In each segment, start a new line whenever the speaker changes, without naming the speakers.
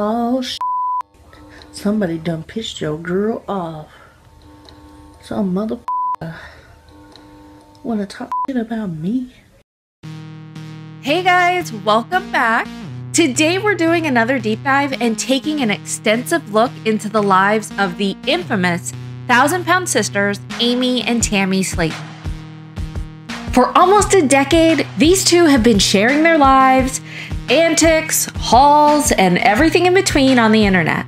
Oh, sh- somebody done pissed your girl off. Some mother wanna talk shit about me.
Hey guys, welcome back. Today we're doing another deep dive and taking an extensive look into the lives of the infamous Thousand Pound Sisters, Amy and Tammy Slaton. For almost a decade, these two have been sharing their lives, antics, hauls, and everything in between on the internet.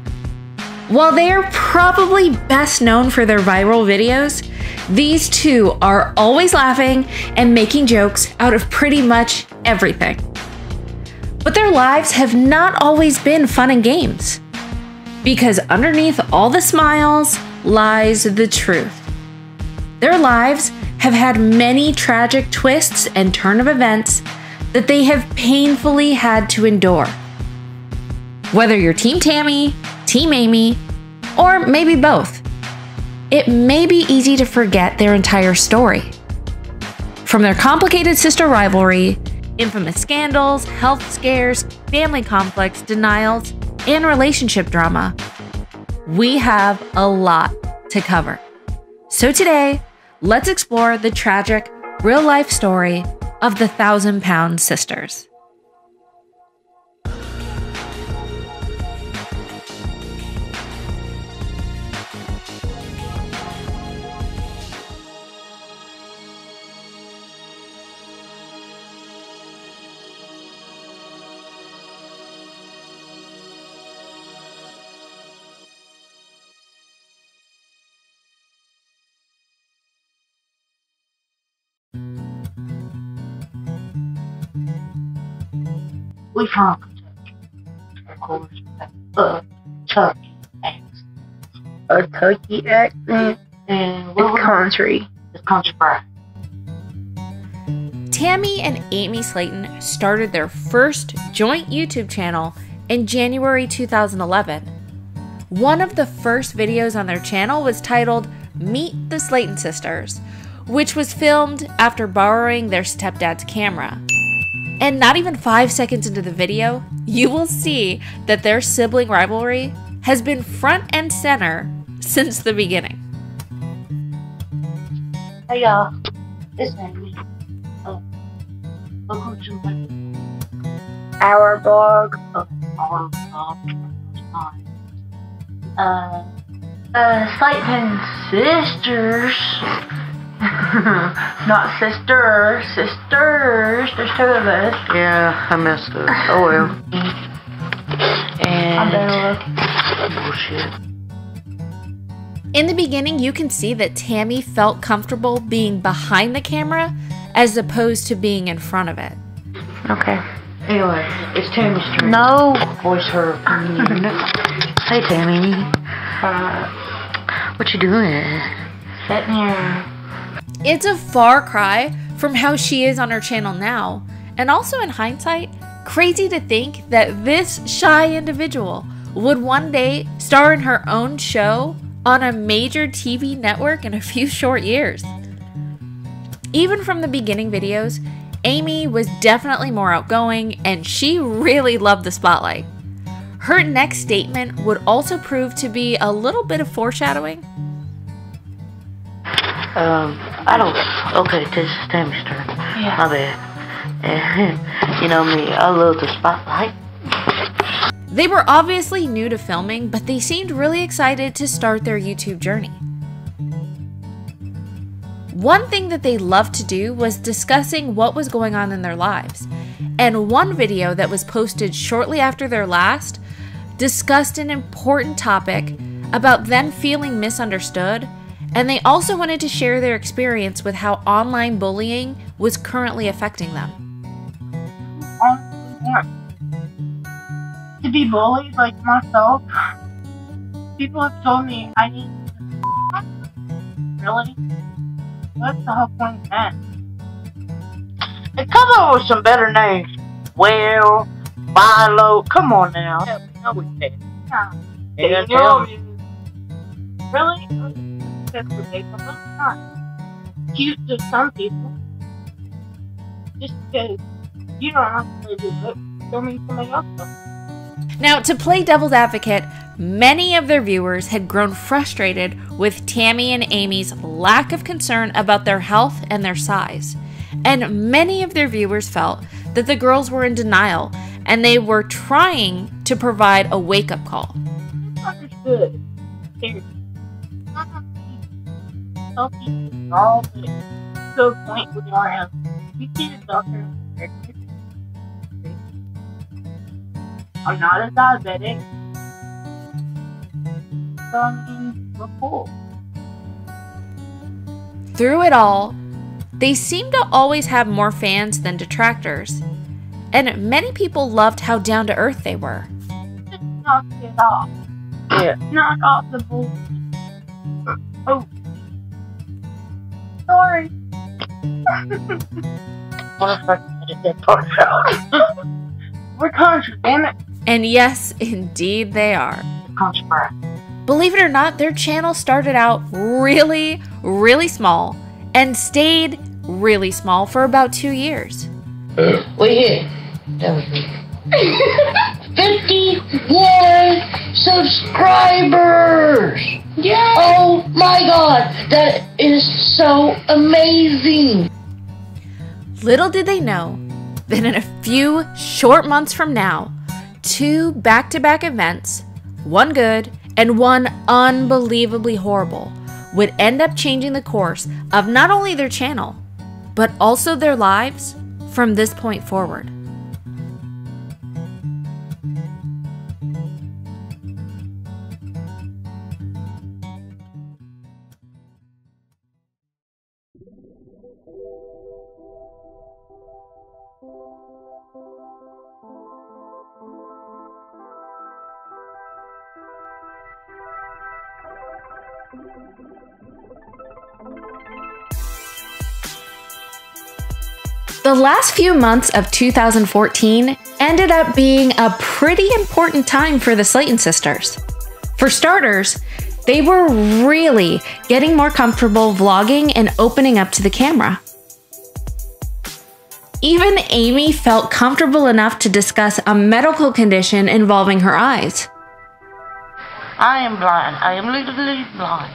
While they are probably best known for their viral videos, these two are always laughing and making jokes out of pretty much everything. But their lives have not always been fun and games. Because underneath all the smiles lies the truth. Their lives have had many tragic twists and turn of events that they have painfully had to endure. Whether you're Team Tammy, Team Amy, or maybe both, it may be easy to forget their entire story. From their complicated sister rivalry, infamous scandals, health scares, family conflicts, denials, and relationship drama, we have a lot to cover. So today, let's explore the tragic, real life story of the Thousand Pound Sisters.
We from Kentucky. Of course. Uh, turkey accent.
a turkey accent.
And where
It's country.
It's country fried.
Tammy and Amy Slaton started their first joint YouTube channel in January 2011. One of the first videos on their channel was titled Meet the Slaton Sisters, which was filmed after borrowing their stepdad's camera. And not even five seconds into the video, you will see that their sibling rivalry has been front and center since the beginning.
Hey y'all, it's Amy. Uh, welcome to
Our blog.
uh, uh, uh, sisters. Not sister, sisters. There's two of us.
Yeah, I messed up. Oh well.
And
Bullshit.
In the beginning, you can see that Tammy felt comfortable being behind the camera as opposed to being in front of it.
Okay.
anyway, it's Tammy's turn.
No.
Voice her opinion.
Hey Tammy.
Uh,
What you doing?
sitting here.
It's a far cry from how she is on her channel now, and also in hindsight, crazy to think that this shy individual would one day star in her own show on a major TV network in a few short years. Even from the beginning videos, Amy was definitely more outgoing and she really loved the spotlight. Her next statement would also prove to be a little bit of foreshadowing.
Um, I don't. Okay, this is Tammy's turn.
Yeah.
My bad. And, you know me, I love the spotlight.
They were obviously new to filming, but they seemed really excited to start their YouTube journey. One thing that they loved to do was discussing what was going on in their lives. And one video that was posted shortly after their last discussed an important topic about them feeling misunderstood, and they also wanted to share their experience with how online bullying was currently affecting them.
Um, to be bullied like myself. People have told me I need to really. What's the whole point of that?
And come up with some better names. Well, Milo. Come on now. No, we can't.
Yeah.
Yeah,
You know,
tell
I mean, really? That's ridiculous. It's not cute to some people. Just because you don't have to do it, don't mean somebody else does.
Now, to play devil's advocate, many of their viewers had grown frustrated with Tammy and Amy's lack of concern about their health and their size. And many of their viewers felt that the girls were in denial and they were trying to provide a wake up call.
Understood. Healthy all day. To a point with your health. You see the doctor. I'm not a diabetic. So I mean, we're cool.
Through it all, they seemed to always have more fans than detractors, and many people loved how down to earth they were.
Just knock it off.
Yeah.
Knock off the bullshit. Oh. Sorry.
What I can edit that?
We're conscious, damn it.
And yes, indeed they are.
Conspiracy.
Believe it or not, their channel started out really, really small and stayed really small for about two years.
Wait here. That was me. 51 subscribers!
Yeah.
Oh my god, that is so amazing!
Little did they know that in a few short months from now, two back to back events, one good and one unbelievably horrible, would end up changing the course of not only their channel, but also their lives from this point forward. The last few months of 2014 ended up being a pretty important time for the Slaton sisters. For starters, they were really getting more comfortable vlogging and opening up to the camera. Even Amy felt comfortable enough to discuss a medical condition involving her eyes.
I am blind. I am legally blind.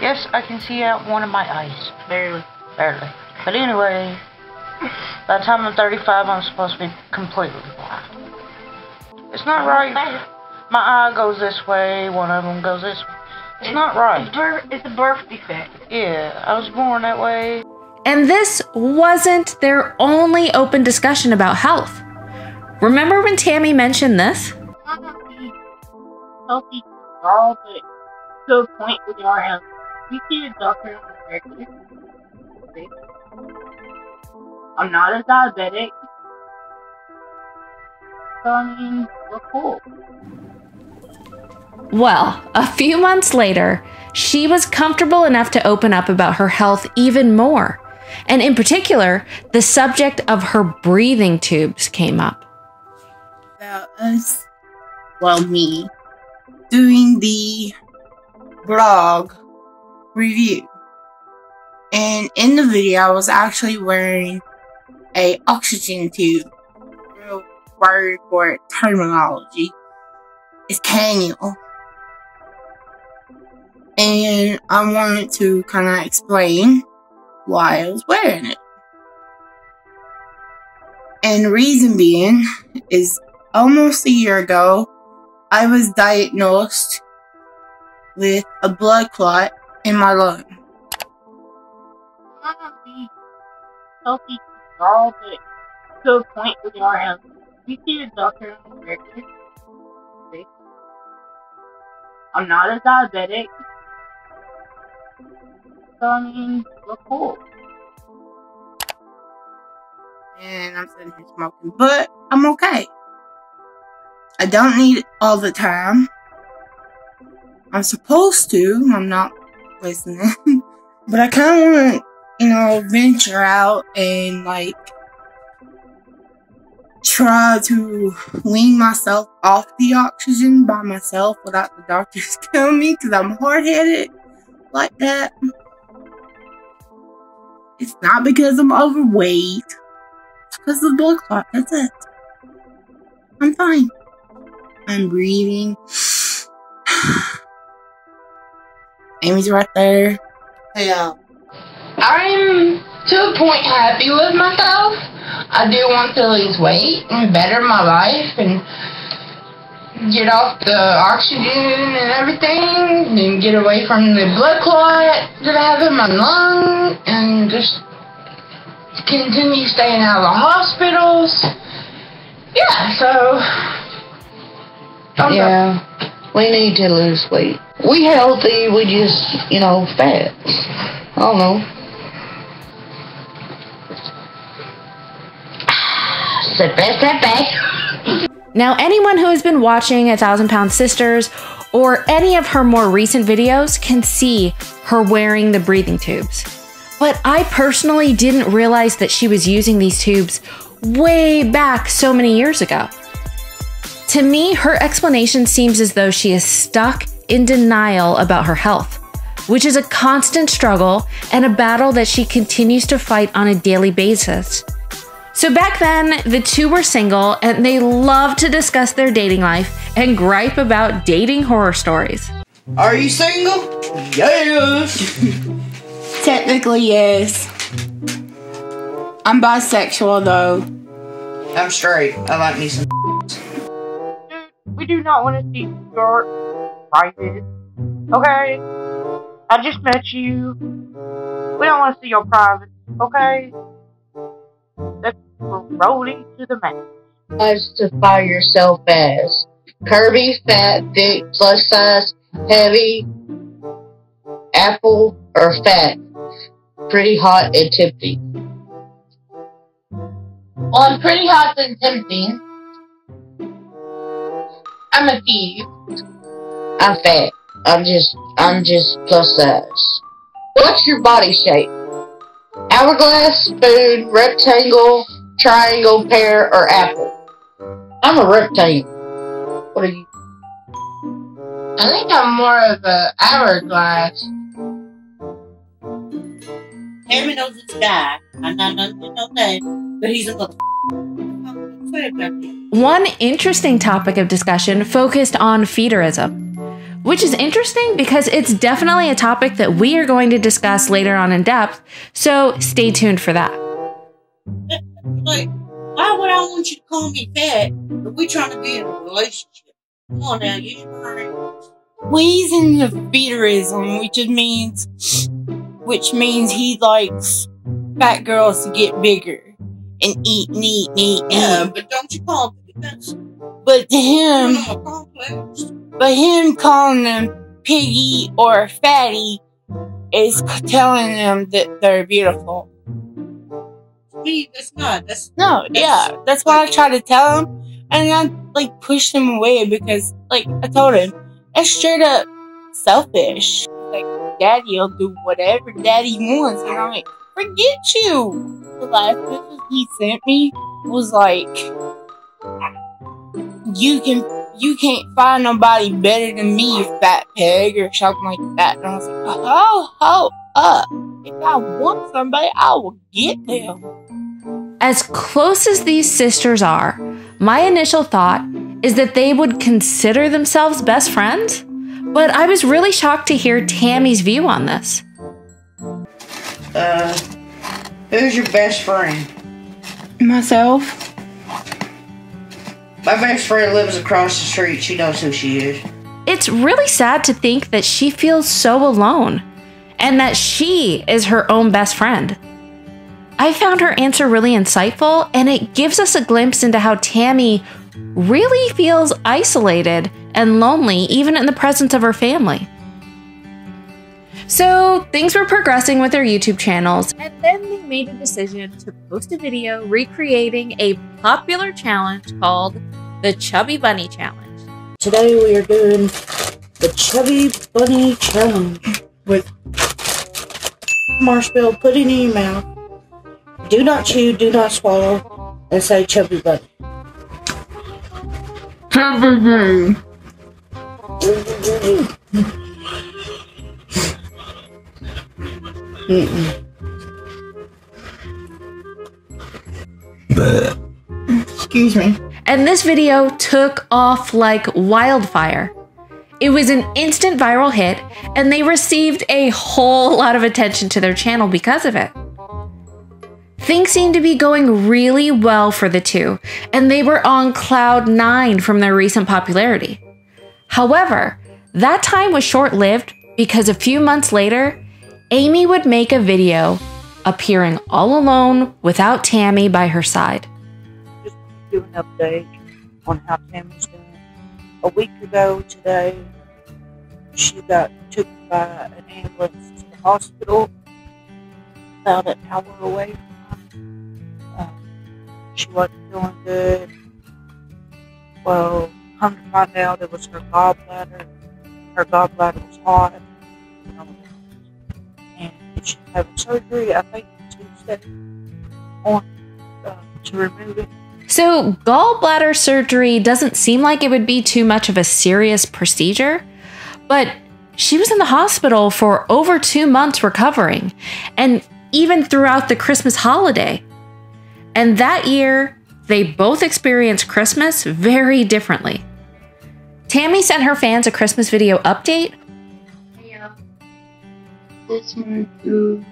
Yes, I can see out one of my eyes. Barely. Barely. But anyway, by the time I'm 35, I'm supposed to be completely blind. It's not right. My eye goes this way, one of them goes this way. It's not
It's,
right.
birth, it's a birth defect.
Yeah, I was born that way.
And this wasn't their only open discussion about health. Remember when Tammy mentioned this?
I'm healthy all day. To a point with your health. You see a doctor on the regular. See? I'm not a diabetic. So I mean, we're cool.
Well, a few months later, she was comfortable enough to open up about her health even more. And in particular, the subject of her breathing tubes came up.
about us, well, me, doing the blog review. And in the video, I was actually wearing a oxygen tube. Real word for terminology is cannula. And I wanted to kind of explain why I was wearing it. And reason being is almost a year ago, I was diagnosed with a blood clot in my lung.
Healthy all day. To a point with your health. You um, see a doctor regular. See? I'm not a diabetic. So I mean, we're cool.
And I'm sitting here smoking, but I'm okay. I don't need it all the time. I'm supposed to. I'm not listening. but I kind of want you know, venture out and like try to wean myself off the oxygen by myself without the doctors killing me because I'm hard headed like that. It's not because I'm overweight. It's because of the blood clot. That's it. I'm fine. I'm breathing. Amy's right there.
Hey, uh,
I'm to a point happy with myself. I do want to lose weight and better my life and get off the oxygen and everything and get away from the blood clot that I have in my lung and just continue staying out of the hospitals. Yeah, so. thumbs up.
yeah, we need to lose weight. We healthy, we just, you know, fat. I don't know. Back, back.
Now, anyone who has been watching A Thousand Pound Sisters or any of her more recent videos can see her wearing the breathing tubes. But I personally didn't realize that she was using these tubes way back so many years ago. To me, her explanation seems as though she is stuck in denial about her health, which is a constant struggle and a battle that she continues to fight on a daily basis. So back then, the two were single and they loved to discuss their dating life and gripe about dating horror stories.
Are you single? Yes.
Technically, yes. I'm bisexual though.
I'm straight. I like me some.
Dude, we do not want to see your private. Okay? I just met you. We don't want to see your private. Okay? Let's roll into the match.
Classify yourself as curvy, fat, thick, plus size, heavy, apple, or fat. Pretty hot and tempting.
Well, I'm pretty hot and tempting. I'm a thief.
I'm fat. I'm just, I'm just plus size. What's your body shape? Hourglass, spoon, rectangle, triangle, pear, or apple? I'm a rectangle. What are you?
I think I'm more of a hourglass.
Tammy knows it's a guy. I'm not nothing with no name, but he's a mother. Say about him.
One interesting topic of discussion focused on feederism, which is interesting because it's definitely a topic that we are going to discuss later on in depth, so stay tuned for that.
Like, why would I want you to call me fat if we're trying to be in a relationship? Come on now, use brain.
He's in the feederism, which means, which means he likes fat girls to get bigger and eat and eat and eat and
Yeah, but don't you call me that's
But to him,
I'm a complex.
but him calling them piggy or fatty is telling them that they're beautiful.
Me, that's not. That's
No, yeah, that's why I try to tell him, and I like push him away because, like, I told him that's straight up selfish. Like, daddy'll do whatever daddy wants, and I'm like, forget you. The last message he sent me was like, you can, you can't find nobody better than me, fat pig, or something like that. And I was like, oh, hold up. If I want somebody, I will get them.
As close as these sisters are, my initial thought is that they would consider themselves best friends, but I was really shocked to hear Tammy's view on this.
Uh, who's your best friend?
Myself.
My best friend lives across the street. She knows who she is.
It's really sad to think that she feels so alone and that she is her own best friend. I found her answer really insightful, and it gives us a glimpse into how Tammy really feels isolated and lonely, even in the presence of her family. So, things were progressing with their YouTube channels, and then they made a decision to post a video recreating a popular challenge called the Chubby Bunny Challenge.
Today we are doing the Chubby Bunny Challenge with marshmallow it in your mouth. Do not chew, do not swallow, and say Chubby Bunny. Mm-mm.
Excuse me.
and this video took off like wildfire. It was an instant viral hit, and they received a whole lot of attention to their channel because of it. Things seemed to be going really well for the two, and they were on cloud nine from their recent popularity. However, that time was short lived because a few months later, Amy would make a video appearing all alone without Tammy by her side.
Just do an update on how Tammy's doing. A week ago today, she got took by an ambulance to the hospital about an hour away. She wasn't feeling good. Well, come to find out, it was her gallbladder. Her gallbladder was hot. And she's having surgery, I think, Tuesday on uh, to remove it.
So, gallbladder surgery doesn't seem like it would be too much of a serious procedure, but she was in the hospital for over two months recovering, and even throughout the Christmas holiday. And that year, they both experienced Christmas very differently. Tammy sent her fans a Christmas video update.
Yeah. This one to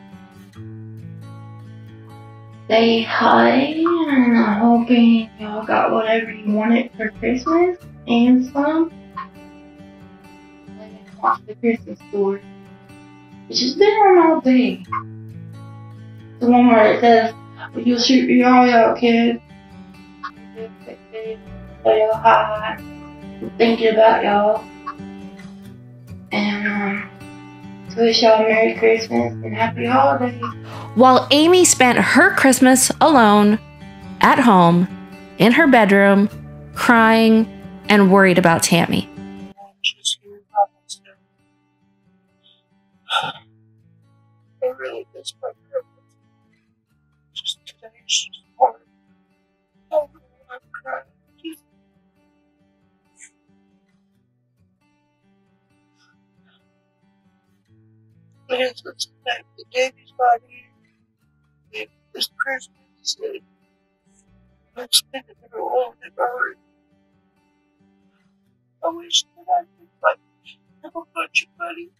say hi and I'm hoping y'all got whatever you wanted for Christmas and some. And watch the Christmas story. Which has been on all day. The one where it says, "Will you shoot your eye out, kid?" Say y'all hi. I'm thinking about y'all. And to wish y'all a Merry Christmas and Happy Holidays.
While Amy spent her Christmas alone, at home, in her bedroom, crying and worried about Tammy.
Let's thank the Davies body. If this Christmas is Let's spend it in her own neighborhood. I wish that I could like have a bunch of money.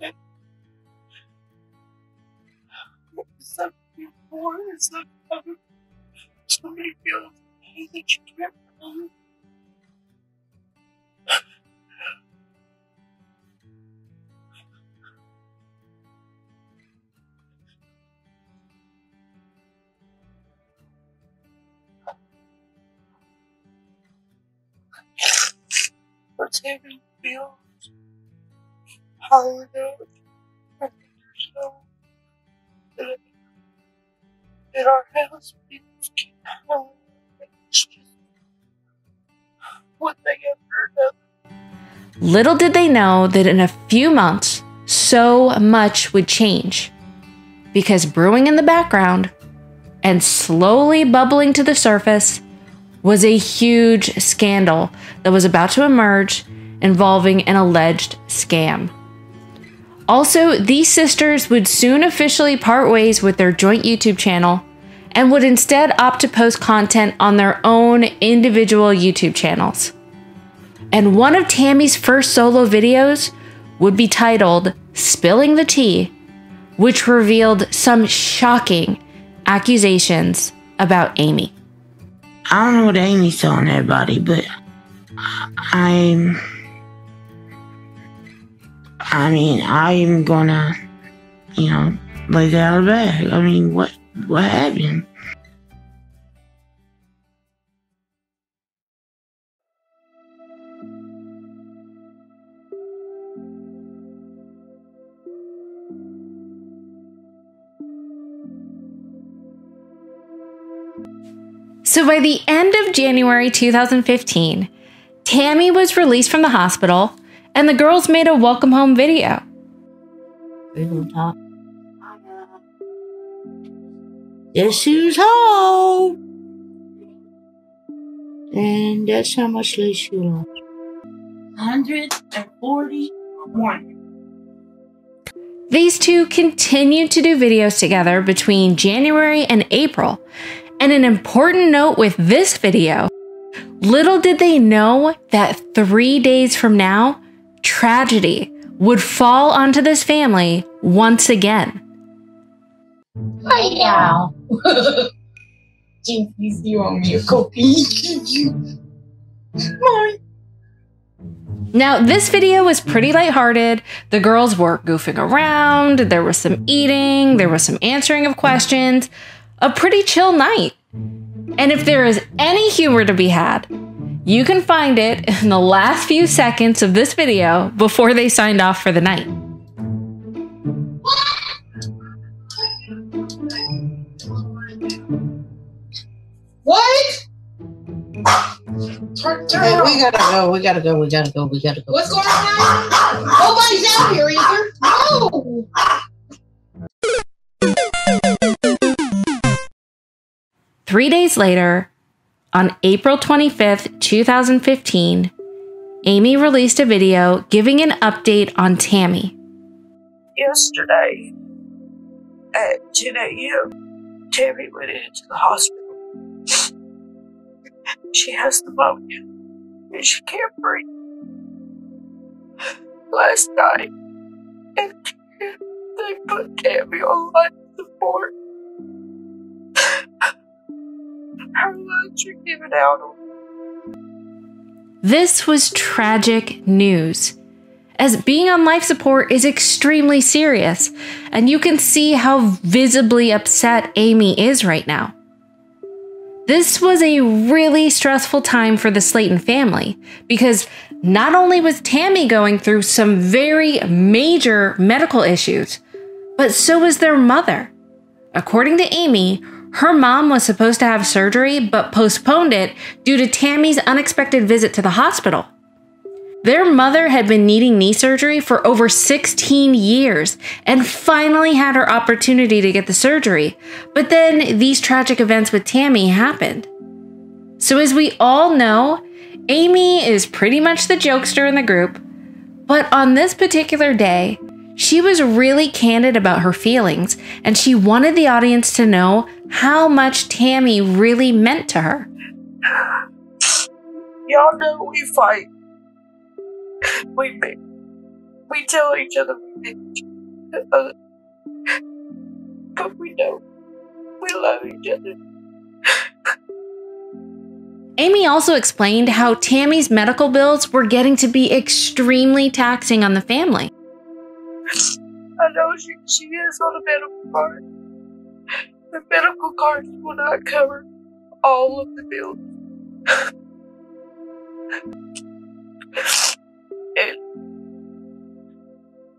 And some people is not having so many bills that you can't pay. What's having bills? Holidays. And no that in our house people keep home. It's just what they ever done.
Little did they know that in a few months, so much would change. Because brewing in the background and slowly bubbling to the surface was a huge scandal that was about to emerge involving an alleged scam. Also, these sisters would soon officially part ways with their joint YouTube channel and would instead opt to post content on their own individual YouTube channels. And one of Tammy's first solo videos would be titled Spilling the Tea, which revealed some shocking accusations about Amy.
I don't know what Amy's telling everybody, but I'm. I mean, I'm gonna, you know, lay that out of bag. I mean, what what happened?
So by the end of January 2015, Tammy was released from the hospital and the girls made a welcome home video.
Who's on top? Guess who's home? And that's how much lace you lost.
141.
These two continued to do videos together between January and April. And an important note with this video Little did they know that three days from now, tragedy would fall onto this family once again.
Hey now.
Now, this video was pretty lighthearted. The girls were goofing around, there was some eating, there was some answering of questions, a pretty chill night. And if there is any humor to be had, you can find it in the last few seconds of this video before they signed off for the night.
What? Turn, turn
Hey, we gotta go. We gotta go. We gotta go. We gotta go.
What's going on? Nobody's out here either. No.
Three days later, on April 25th, 2015, Amy released a video giving an update on Tammy.
yesterday at 10 a.m. Tammy went into the hospital. She has pneumonia and she can't breathe. Last night, they put Tammy on life support. Are giving out
This was tragic news, as being on life support is extremely serious, and you can see how visibly upset Amy is right now. This was a really stressful time for the Slaton family because not only was Tammy going through some very major medical issues, but so was their mother. According to Amy, her mom was supposed to have surgery but postponed it due to Tammy's unexpected visit to the hospital. Their mother had been needing knee surgery for over 16 years and finally had her opportunity to get the surgery. But then these tragic events with Tammy happened. So, as we all know, Amy is pretty much the jokester in the group. But on this particular day, she was really candid about her feelings and she wanted the audience to know how much Tammy really meant to her.
Y'all know we fight. We be- we tell each other we each other. But we don't. We love each other.
Amy also explained how Tammy's medical bills were getting to be extremely taxing on the family.
I know she, she is on a medical card. The medical cards will not cover all of the bills. it,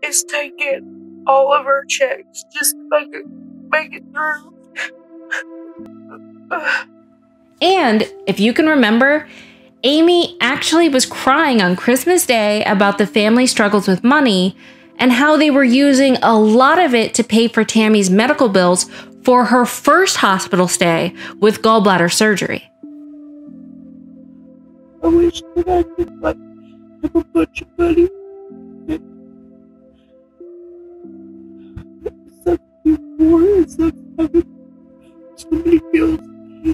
it's taking all of our checks just to make it, make it through.
And if you can remember, Amy actually was crying on Christmas Day about the family struggles with money and how they were using a lot of it to pay for Tammy's medical bills for her first hospital stay with gallbladder surgery.
I wish that I could like have a bunch of money.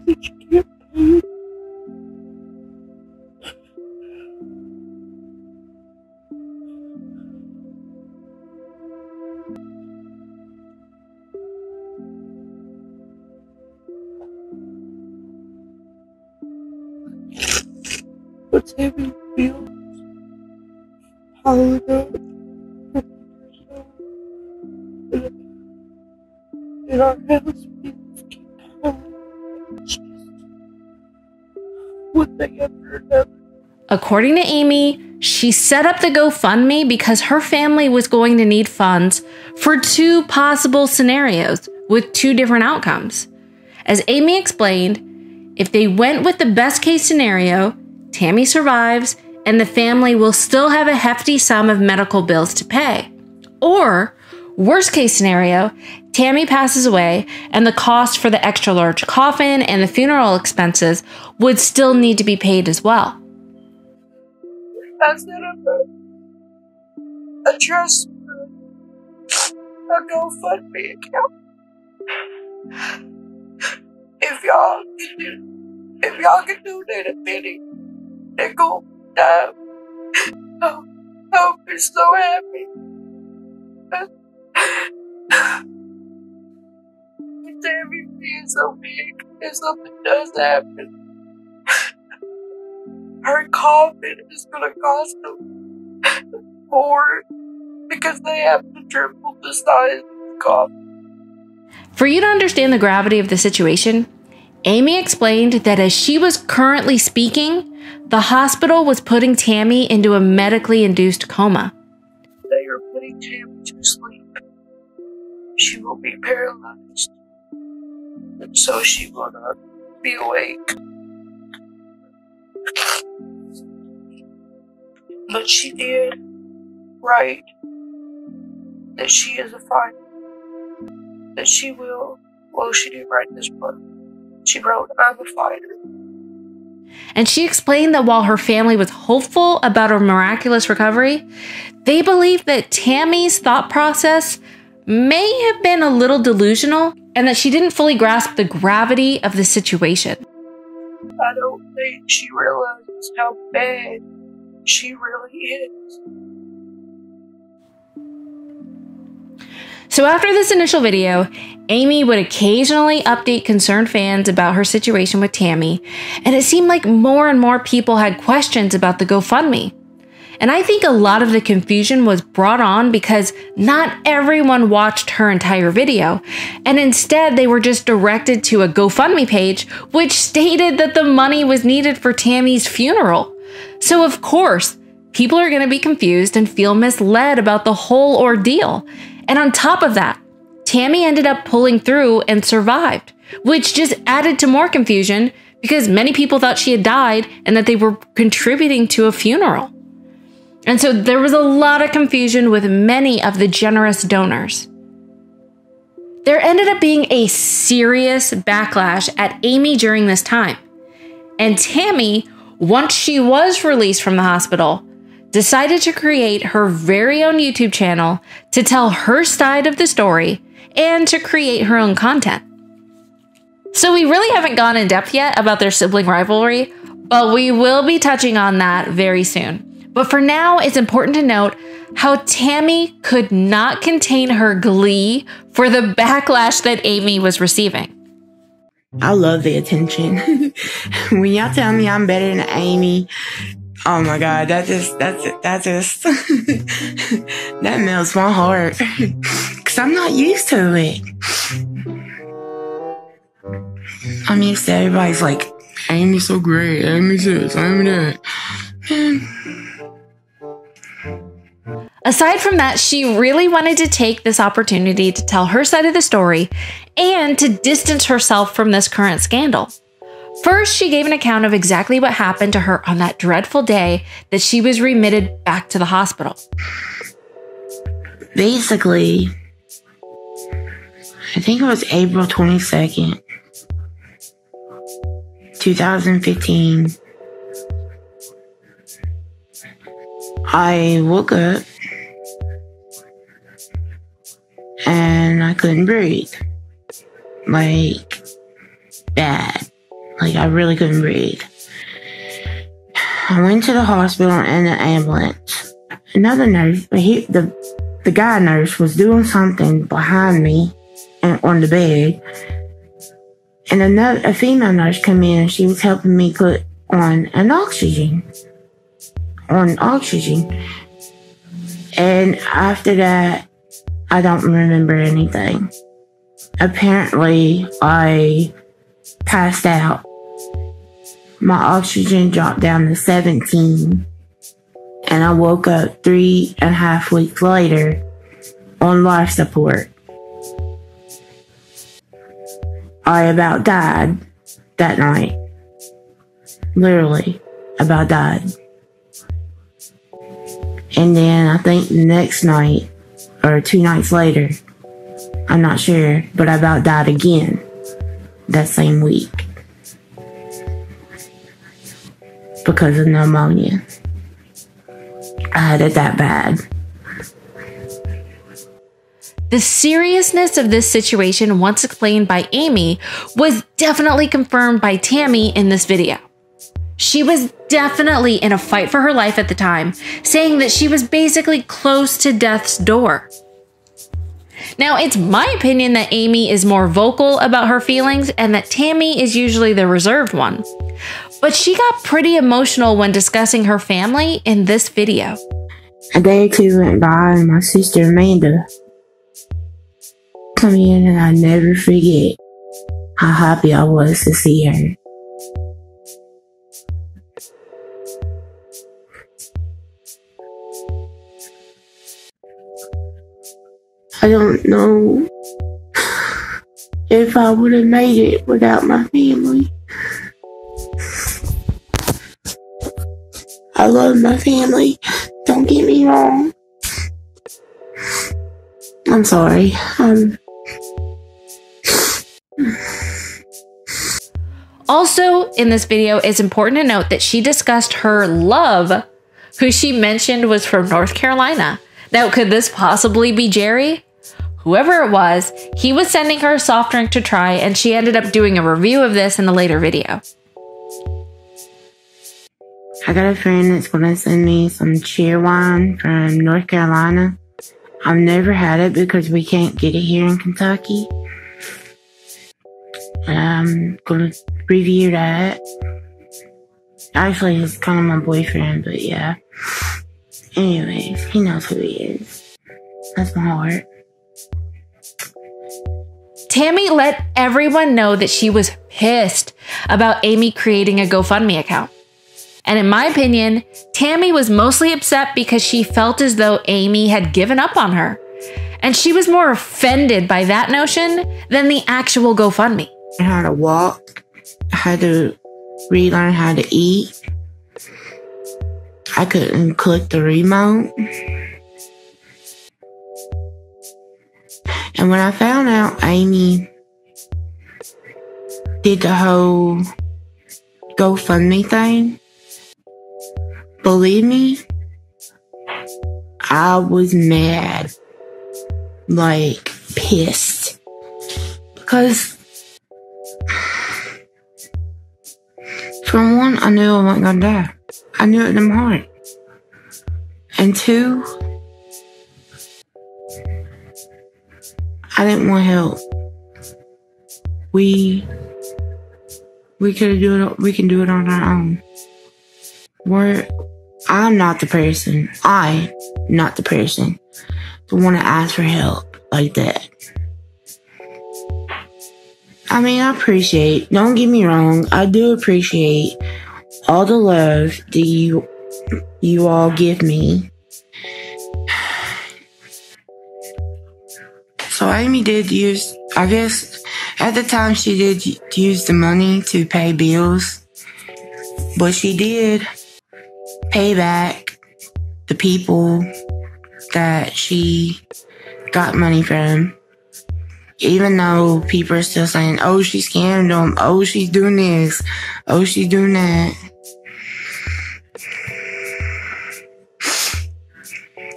That you can't pay. What's having bills? Piling. In our house, bills keep thing after another.
According to Amy, she set up the GoFundMe because her family was going to need funds for two possible scenarios with two different outcomes. As Amy explained, if they went with the best case scenario, Tammy survives and the family will still have a hefty sum of medical bills to pay. Or, worst case scenario, Tammy passes away and the cost for the extra large coffin and the funeral expenses would still need to be paid as well.
I set up a, a trust a GoFundMe account. If y'all can do, if y'all can donate a penny, nickel, dime, I'll, I'll be so happy. Tammy being so big, if something does happen, her coffin is gonna cost them more because they have to triple the size of the coffin.
For you to understand the gravity of the situation, Amy explained that as she was currently speaking, the hospital was putting Tammy into a medically induced coma.
They are putting Tammy to sleep. She will be paralyzed, and so she will not be awake. But she did write that she is a fighter. That she will, well, she didn't write this book. She wrote, I'm a fighter.
And she explained that while her family was hopeful about her miraculous recovery, they believed that Tammy's thought process may have been a little delusional and that she didn't fully grasp the gravity of the situation.
I don't think she realizes how bad she really is.
So, after this initial video, Amy would occasionally update concerned fans about her situation with Tammy, and it seemed like more and more people had questions about the GoFundMe. And I think a lot of the confusion was brought on because not everyone watched her entire video, and instead they were just directed to a GoFundMe page which stated that the money was needed for Tammy's funeral. So, of course, people are going to be confused and feel misled about the whole ordeal. And on top of that, Tammy ended up pulling through and survived, which just added to more confusion because many people thought she had died and that they were contributing to a funeral. And so there was a lot of confusion with many of the generous donors. There ended up being a serious backlash at Amy during this time. And Tammy, once she was released from the hospital, decided to create her very own YouTube channel to tell her side of the story and to create her own content. So, we really haven't gone in depth yet about their sibling rivalry, but we will be touching on that very soon. But for now, it's important to note how Tammy could not contain her glee for the backlash that Amy was receiving.
I love the attention. when y'all tell me I'm better than Amy, oh my god, that just that's it. that just that melts my heart because I'm not used to it. I'm used to everybody's like, Amy's so great, Amy's this, Amy that. Man,
Aside from that, she really wanted to take this opportunity to tell her side of the story and to distance herself from this current scandal. First, she gave an account of exactly what happened to her on that dreadful day that she was remitted back to the hospital.
basically, I think it was April 22nd, 2015. I woke up and I couldn't breathe. Like, bad. Like, I really couldn't breathe. I went to the hospital in an ambulance. Another nurse, he, the the guy nurse was doing something behind me and on the bed. And another, a female nurse came in and she was helping me put on an oxygen. On oxygen. And after that, I don't remember anything. Apparently, I passed out. My oxygen dropped down to 17 and I woke up three and a half weeks later on life support. I about died that night. Literally, about died. And then I think the next night, or two nights later, I'm not sure, but I about died again that same week because of pneumonia. I had it that bad.
The seriousness of this situation, once explained by Amy, was definitely confirmed by Tammy in this video. She was definitely in a fight for her life at the time, saying that she was basically close to death's door. Now, it's my opinion that Amy is more vocal about her feelings and that Tammy is usually the reserved one. But she got pretty emotional when discussing her family in this video.
A day or two went by and my sister Amanda come in and I never forget how happy I was to see her. I don't know if I would have made it without my family. I love my family. Don't get me wrong. I'm sorry. Um.
Also, in this video, it's important to note that she discussed her love, who she mentioned was from North Carolina. Now, could this possibly be Jerry? Whoever it was, he was sending her a soft drink to try, and she ended up doing a review of this in a later video.
I got a friend that's gonna send me some Cheerwine from North Carolina. I've never had it because we can't get it here in Kentucky. I'm gonna review that. Actually, he's kind of my boyfriend, but yeah. Anyways, he knows who he is. That's my heart.
Tammy let everyone know that she was pissed about Amy creating a GoFundMe account. And in my opinion, Tammy was mostly upset because she felt as though Amy had given up on her. And she was more offended by that notion than the actual GoFundMe.
I had to walk. I had to relearn how to eat. I couldn't click the remote. And when I found out Amy did the whole GoFundMe thing, believe me, I was mad. Like, pissed. Because, from one, I knew I wasn't gonna die. I knew it in my heart. And two, I didn't want help. We we could do it. We can do it on our own. We're. I'm not the person. I not the person to want to ask for help like that. I mean, I appreciate. Don't get me wrong. I do appreciate all the love that you you all give me So Amy did use, I guess at the time she did use the money to pay bills, but she did pay back the people that she got money from. Even though people are still saying, oh, she scammed them. Oh, she's doing this. Oh, she's doing that.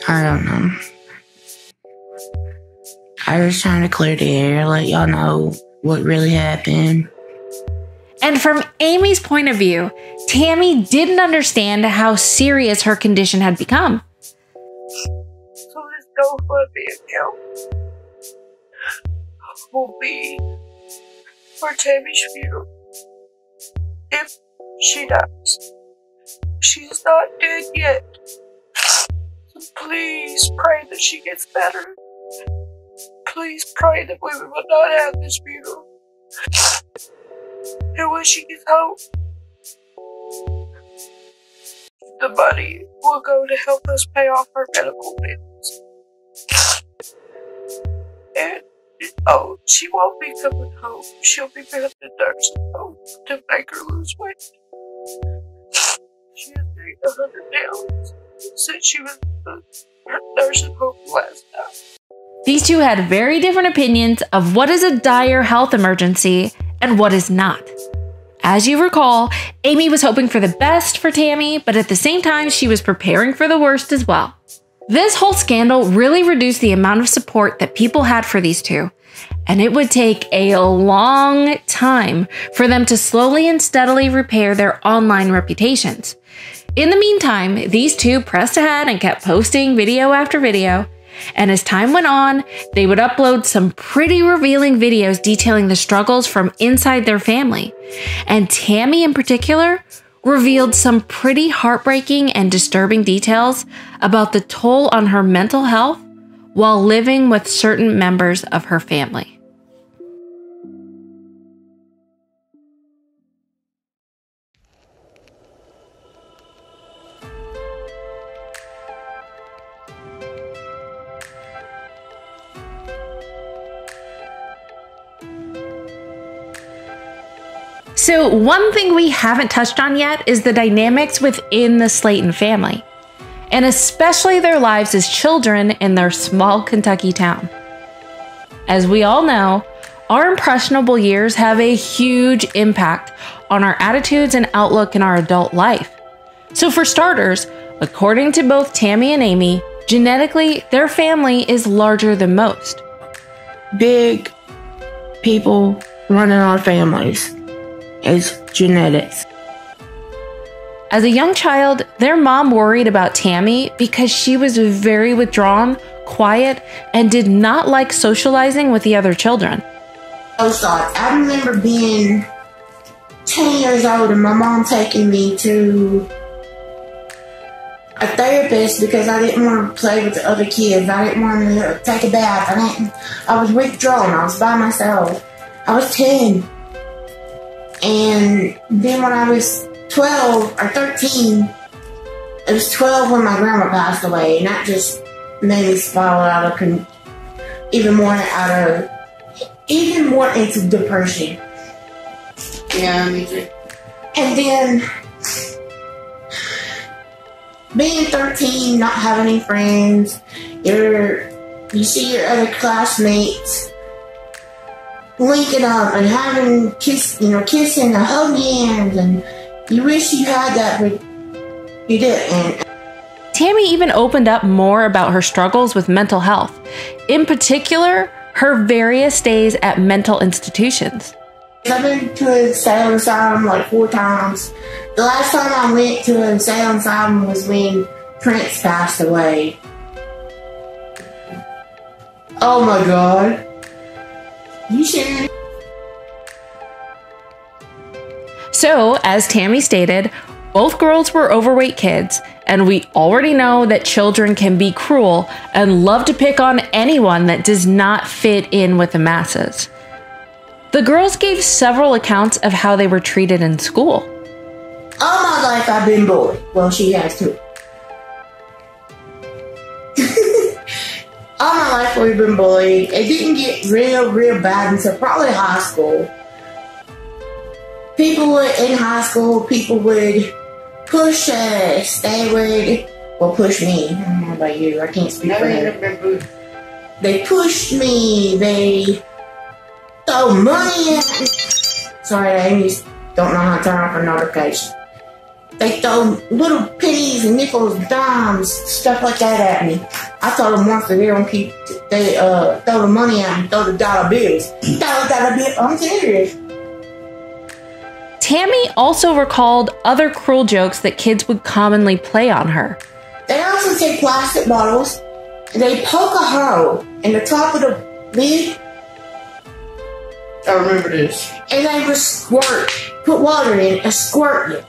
I don't know. I was trying to clear the air, let y'all know what really happened.
And from Amy's point of view, Tammy didn't understand how serious her condition had become.
So this GoFundMe account will be for Tammy's funeral. If she dies. She's not dead yet. So please pray that she gets better please pray that we will not have this funeral. And when she gets home, the money will go to help us pay off our medical bills. And oh, she won't be coming home. She'll be back in nursing home to make her lose weight. She has gained a hundred pounds since she was in the nursing home last time.
These two had very different opinions of what is a dire health emergency and what is not. As you recall, Amy was hoping for the best for Tammy, but at the same time, she was preparing for the worst as well. This whole scandal really reduced the amount of support that people had for these two, and it would take a long time for them to slowly and steadily repair their online reputations. In the meantime, these two pressed ahead and kept posting video after video. And as time went on, they would upload some pretty revealing videos detailing the struggles from inside their family. And Tammy, in particular, revealed some pretty heartbreaking and disturbing details about the toll on her mental health while living with certain members of her family. So, one thing we haven't touched on yet is the dynamics within the Slaton family, and especially their lives as children in their small Kentucky town. As we all know, our impressionable years have a huge impact on our attitudes and outlook in our adult life. So, for starters, according to both Tammy and Amy, genetically, their family is larger than most.
Big people running our families is genetics.
As a young child, their mom worried about Tammy because she was very withdrawn, quiet, and did not like socializing with the other children.
Oh, sorry. I remember being 10 years old and my mom taking me to a therapist because I didn't want to play with the other kids. I didn't want to take a bath. I didn't. I was withdrawn. I was by myself. I was 10. And then when I was 12 or 13, it was 12 when my grandma passed away, and that just made me spiral out of con- even more out of even more into depression.
Yeah, me too.
And then being 13, not having any friends, you're you see your other classmates linking up and having kiss, you know, kissing and hugging hands, and you wish you had that, but you didn't.
Tammy even opened up more about her struggles with mental health, in particular, her various stays at mental institutions.
I've been to a insane asylum like four times. The last time I went to an insane asylum was when Prince passed away. Oh my god. You should.
So, as Tammy stated, both girls were overweight kids, and we already know that children can be cruel and love to pick on anyone that does not fit in with the masses. The girls gave several accounts of how they were treated in school.
All my life I've been bullied. Well, she has too. All my life we've been bullied. It didn't get real, real bad until probably high school. People would, in high school, people would push us. They would, well, push me. I don't know about you. I can't speak for him. They pushed me. They throw money at me. Sorry, I don't know how to turn off a notification. They throw little pennies and nickels, dimes, stuff like that at me. I told them once that they don't keep, they uh, throw the money at me, throw the dollar bills. Throw dollar bill, I'm serious.
Tammy also recalled other cruel jokes that kids would commonly play on her.
They also take plastic bottles and they poke a hole in the top of the lid.
I remember this.
And they would squirt, put water in and squirt you.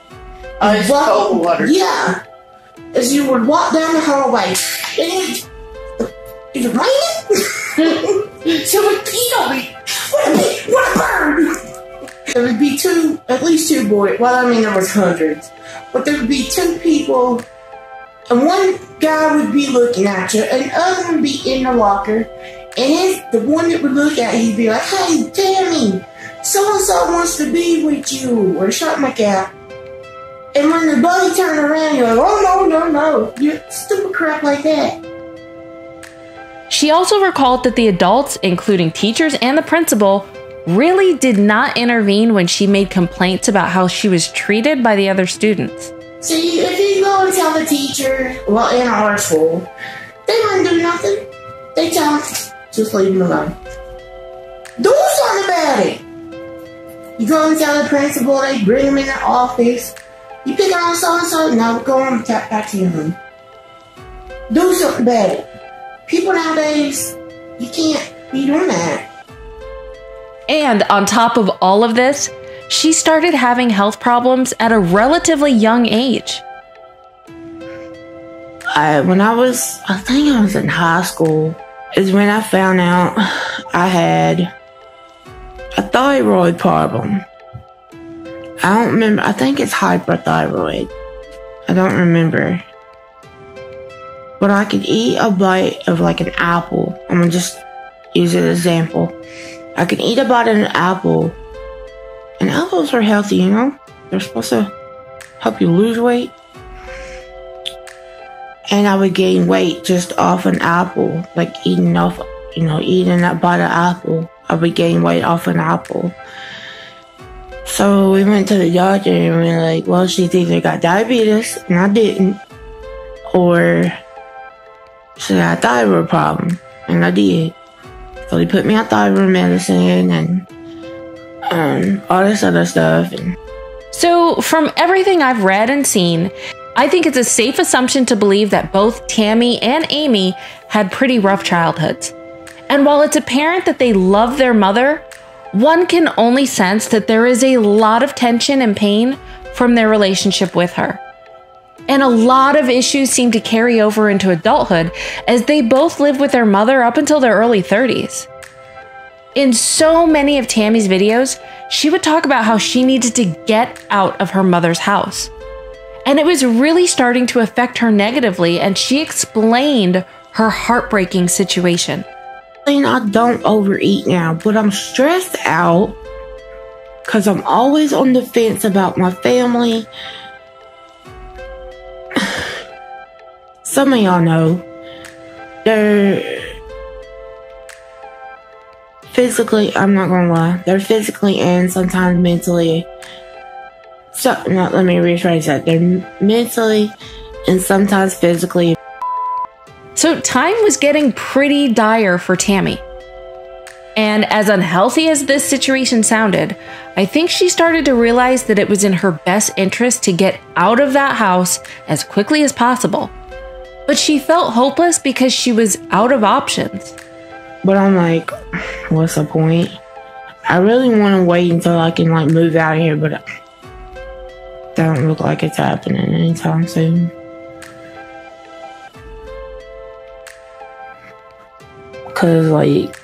Ice
Walk-
cold water.
Yeah. As you would walk down the hallway, and it, it raining. so it peed on me. What a big, what a bird! There would be two, at least two boys. Well, I mean, there was hundreds, but there would be two people, and one guy would be looking at you, and the other would be in the locker, and the one that would look at you, he'd be like, "Hey, Tammy, so and so wants to be with you," or something like that. And when the buddy turned around, you're like, oh no, no, no. You stupid crap like that.
She also recalled that the adults, including teachers and the principal, really did not intervene when she made complaints about how she was treated by the other students.
See, if you go and tell the teacher, well, in our school, They wouldn't do nothing. They tell just leave him alone. Do something about it. You go and tell the principal, they bring him in the office. You pick on so and so, no, go on tap back to your room. Do something about it. People nowadays, you can't be doing that.
And on top of all of this, she started having health problems at a relatively young age.
I, when I was, I think I was in high school, is when I found out I had a thyroid problem. I don't remember, I think it's hyperthyroid. I don't remember. But I could eat a bite of like an apple. I'm gonna just use an example. I can eat a of an apple. And apples are healthy, you know? They're supposed to help you lose weight and I would gain weight just off an apple, like eating off, you know, eating that bite of apple. I would gain weight off an apple. So we went to the doctor and we are like, well, she's either got diabetes, and I didn't, or she got a thyroid problem, and I did. So they put me on thyroid medicine and um, all this other stuff.
So, from everything I've read and seen, I think it's a safe assumption to believe that both Tammy and Amy had pretty rough childhoods. And while it's apparent that they love their mother, one can only sense that there is a lot of tension and pain from their relationship with her. And a lot of issues seem to carry over into adulthood as they both live with their mother up until their early 30s. In so many of Tammy's videos, she would talk about how she needed to get out of her mother's house. And it was really starting to affect her negatively, and she explained her heartbreaking situation.
I don't overeat now, but I'm stressed out because I'm always on the fence about my family. Some of y'all know they're physically, I'm not gonna lie, they're physically and sometimes mentally. So, no, let me rephrase that. They're mentally and sometimes physically
So time was getting pretty dire for Tammy. And as unhealthy as this situation sounded, I think she started to realize that it was in her best interest to get out of that house as quickly as possible. But she felt hopeless because she was out of options.
But I'm like, what's the point? I really want to wait until I can like move out of here, but it don't look like it's happening anytime soon. Cause like,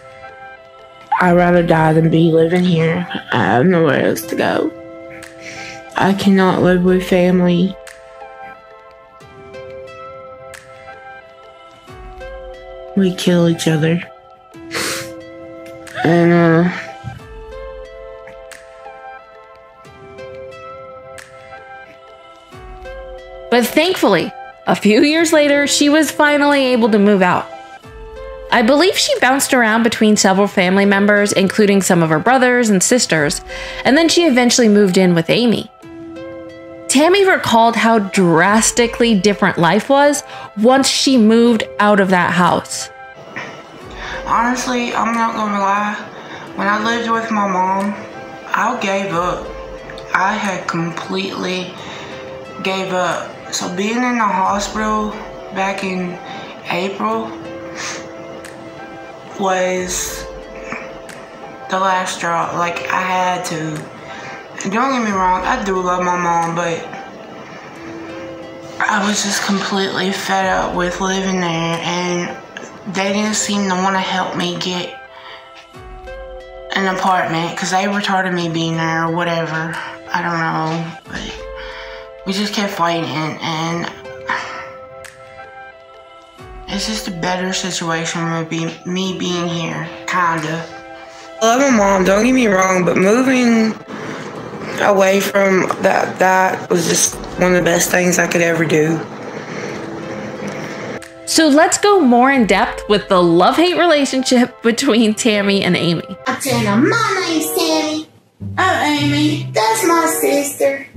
I'd rather die than be living here. I have nowhere else to go. I cannot live with family. We kill each other. And uh
But thankfully, a few years later, she was finally able to move out. I believe she bounced around between several family members, including some of her brothers and sisters, and then she eventually moved in with Amy. Tammy recalled how drastically different life was once she moved out of that house.
honestly, I'm not gonna lie. When I lived with my mom, I gave up. I had completely gave up. So being in the hospital back in April was the last straw. Like I had to. Don't get me wrong, I do love my mom, but I was just completely fed up with living there and they didn't seem to want to help me get an apartment because they retarded me being there or whatever. I don't know, but we just kept fighting and it's just a better situation with be, me being here, kinda. I love my mom, don't get me wrong, but moving away from that that was just one of the best things I could ever do.
So let's go more in depth with the love hate relationship between Tammy and Amy.
I tell them, my name's Tammy. I'm Amy. That's my sister.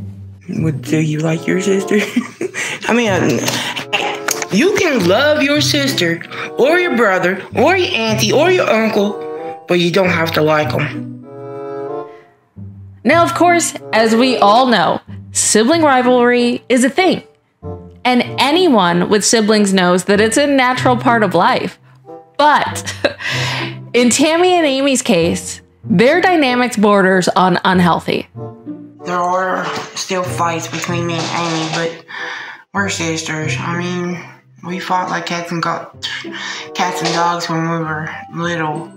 What, do you like your sister? I mean, I, You can love your sister, or your brother, or your auntie, or your uncle, but you don't have to like them.
Now, of course, as we all know, sibling rivalry is a thing. And anyone with siblings knows that it's a natural part of life. But in Tammy and Amy's case, their dynamics borders on unhealthy.
There are still fights between me and Amy, but we're sisters. I mean, we fought like cats and got cats and dogs when we were little.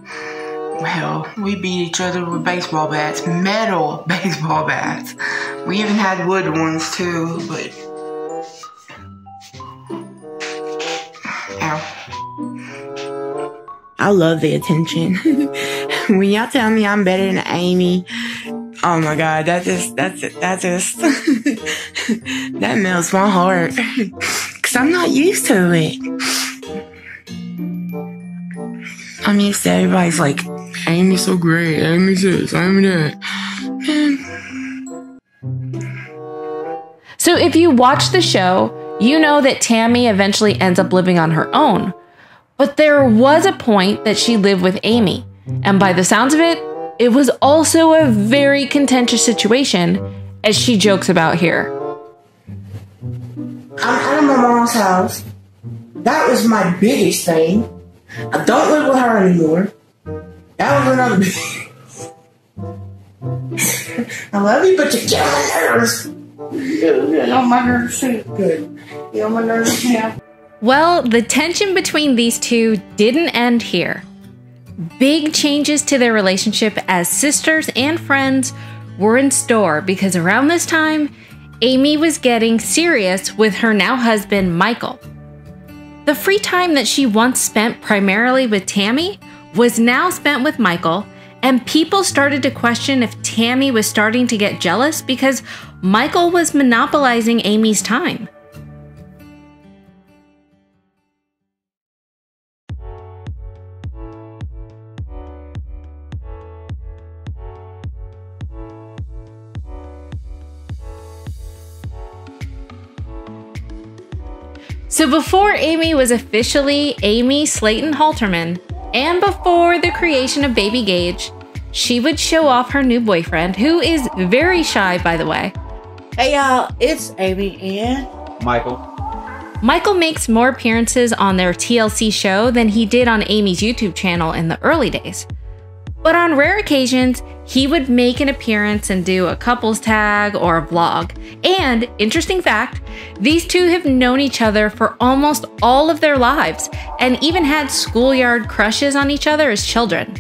Well, we beat each other with baseball bats, metal baseball bats. We even had wood ones too, but. Ow. I love the attention. when y'all tell me I'm better than Amy, oh my god, that just, that's it, that just, that melts my heart. Cause I'm not used to it. I'm used to everybody's like, Amy's so great, Amy's this, Amy that.
So if you watch the show, you know that Tammy eventually ends up living on her own. But there was a point that she lived with Amy. And by the sounds of it, it was also a very contentious situation, as she jokes about here.
I'm at my mom's house. That was my biggest thing. I don't live with her anymore. That was another big. I love you, but you get on my nerves. You get on my nerves too. Good. Get on my nerves now.
Well, the tension between these two didn't end here. Big changes to their relationship as sisters and friends were in store because around this time, Amy was getting serious with her now husband, Michael. The free time that she once spent primarily with Tammy was now spent with Michael, and people started to question if Tammy was starting to get jealous because Michael was monopolizing Amy's time. So before Amy was officially Amy Slaton Halterman, and before the creation of Baby Gage, she would show off her new boyfriend, who is very shy, by the way.
Hey y'all, it's Amy and
Michael.
Michael makes more appearances on their TLC show than he did on Amy's YouTube channel in the early days. But on rare occasions, he would make an appearance and do a couples tag or a vlog. And, interesting fact, these two have known each other for almost all of their lives and even had schoolyard crushes on each other as children.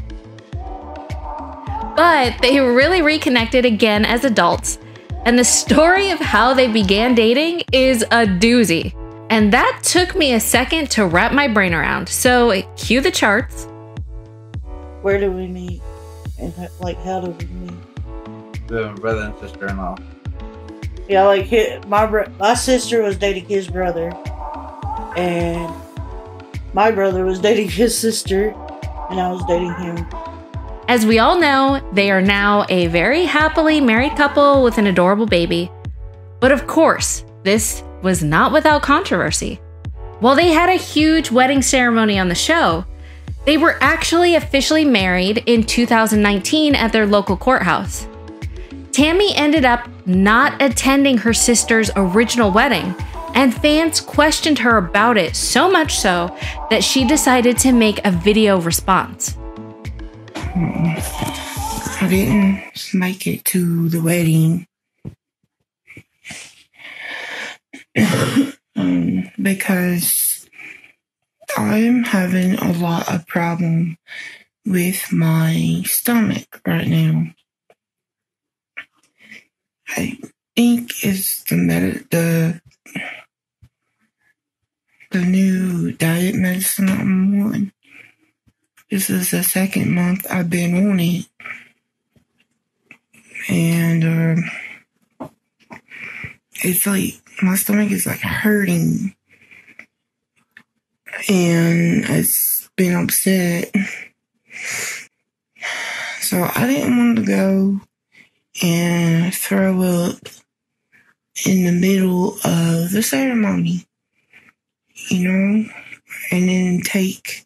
But they really reconnected again as adults, and the story of how they began dating is a doozy. And that took me a second to wrap my brain around. So, cue the charts.
Where do we meet? And like, how do we meet?
The brother and sister-in-law.
Yeah, like hi my bro- my sister was dating his brother, and my brother was dating his sister, and I was dating him.
As we all know, they are now a very happily married couple with an adorable baby. But of course, this was not without controversy. While they had a huge wedding ceremony on the show, they were actually officially married in 2019 at their local courthouse. Tammy ended up not attending her sister's original wedding, and fans questioned her about it so much so that she decided to make a video response.
I didn't make it to the wedding um, because I'm having a lot of problem with my stomach right now. I think it's the med- the the new diet medicine I'm on. This is the second month I've been on it. And um, it's like my stomach is like hurting. And it's been upset. So I didn't want to go and throw up in the middle of the ceremony. you know, and then take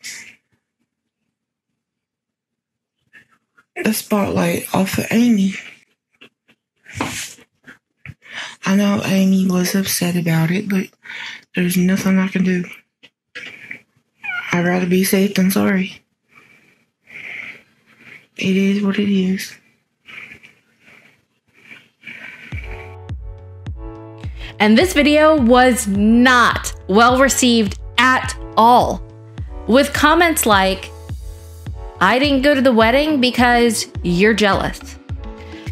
the spotlight off of Amy. I know Amy was upset about it, but there's nothing I can do. I'd rather be safe than sorry. It is what it is.
And this video was not well received at all. With comments like, I didn't go to the wedding because you're jealous.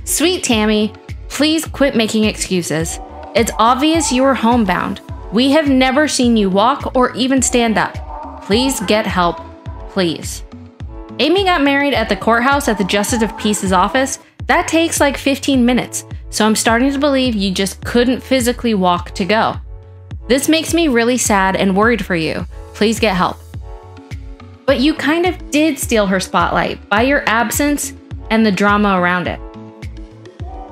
Sweet Tammy, please quit making excuses. It's obvious you are homebound. We have never seen you walk or even stand up. Please get help, please. Amy got married at the courthouse at the Justice of Peace's office. That takes like 15 minutes, so I'm starting to believe you just couldn't physically walk to go. This makes me really sad and worried for you. Please get help. But you kind of did steal her spotlight by your absence and the drama around it.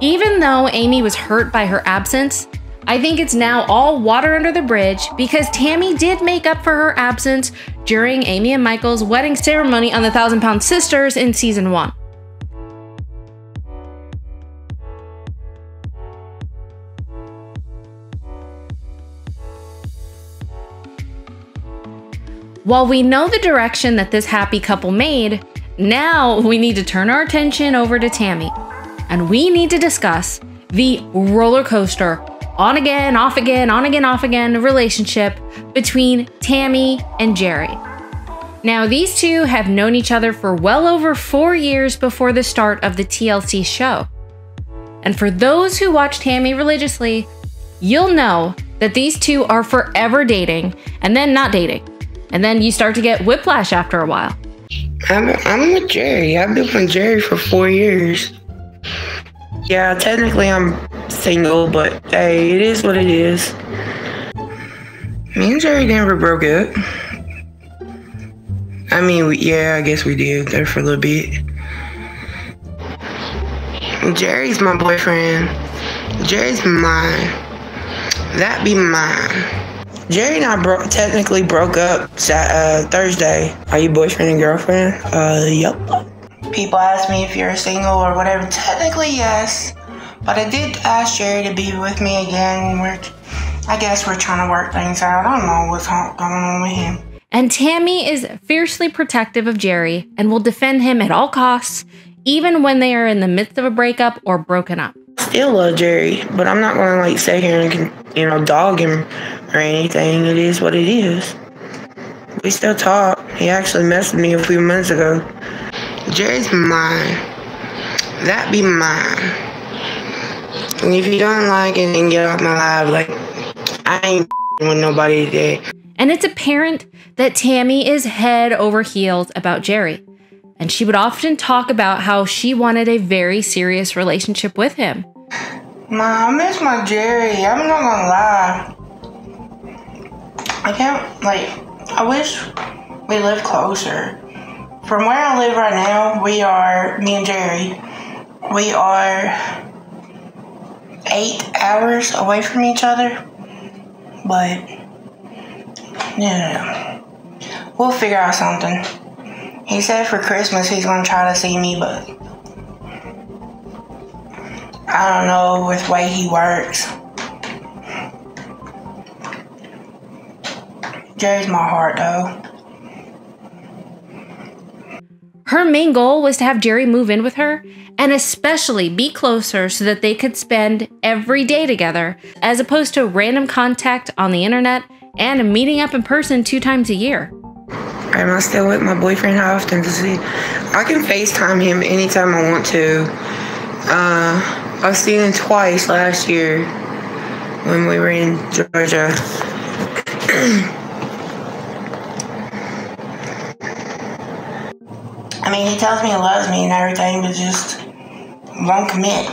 Even though Amy was hurt by her absence, I think it's now all water under the bridge because Tammy did make up for her absence during Amy and Michael's wedding ceremony on the Thousand Pound Sisters in season one. While we know the direction that this happy couple made, now we need to turn our attention over to Tammy. And we need to discuss the roller coaster, on again, off again, on again, off again relationship between Tammy and Jerry. Now, these two have known each other for well over four years before the start of the TLC show. And for those who watch Tammy religiously, you'll know that these two are forever dating and then not dating. And then you start to get whiplash after a while.
I'm, I'm with Jerry. I've been with Jerry for four years. Yeah, technically I'm single, but hey, it is what it is. Me and Jerry never broke up. I mean, yeah, I guess we did there for a little bit. Jerry's my boyfriend. Jerry's mine. That be mine. Jerry and I bro- technically broke up uh, Thursday. Are you boyfriend and girlfriend? Uh, yep. People ask me if you're single or whatever. Technically, yes. But I did ask Jerry to be with me again. We're, I guess we're trying to work things out. I don't know what's going on with him.
And Tammy is fiercely protective of Jerry and will defend him at all costs, even when they are in the midst of a breakup or broken up.
Still love Jerry, but I'm not going to like sit here and you know dog him or anything. It is what it is. We still talk. He actually messaged me a few minutes ago. Jerry's mine. That be mine. And if you don't like it, then get off my live. Like, I ain't with nobody today.
And it's apparent that Tammy is head over heels about Jerry. And she would often talk about how she wanted a very serious relationship with him.
Mom, I miss my Jerry. I'm not gonna lie. I can't, like, I wish we lived closer. From where I live right now, we are, me and Jerry, we are eight hours away from each other. But, yeah, we'll figure out something. He said for Christmas he's gonna try to see me, but I don't know with way he works. Jerry's my heart, though.
Her main goal was to have Jerry move in with her and especially be closer so that they could spend every day together as opposed to random contact on the internet and meeting up in person two times a year.
Am I still with my boyfriend? How often does he? I can FaceTime him anytime I want to. Uh, I've seen him twice last year when we were in Georgia. I mean, he tells me he loves me and everything, but just won't commit.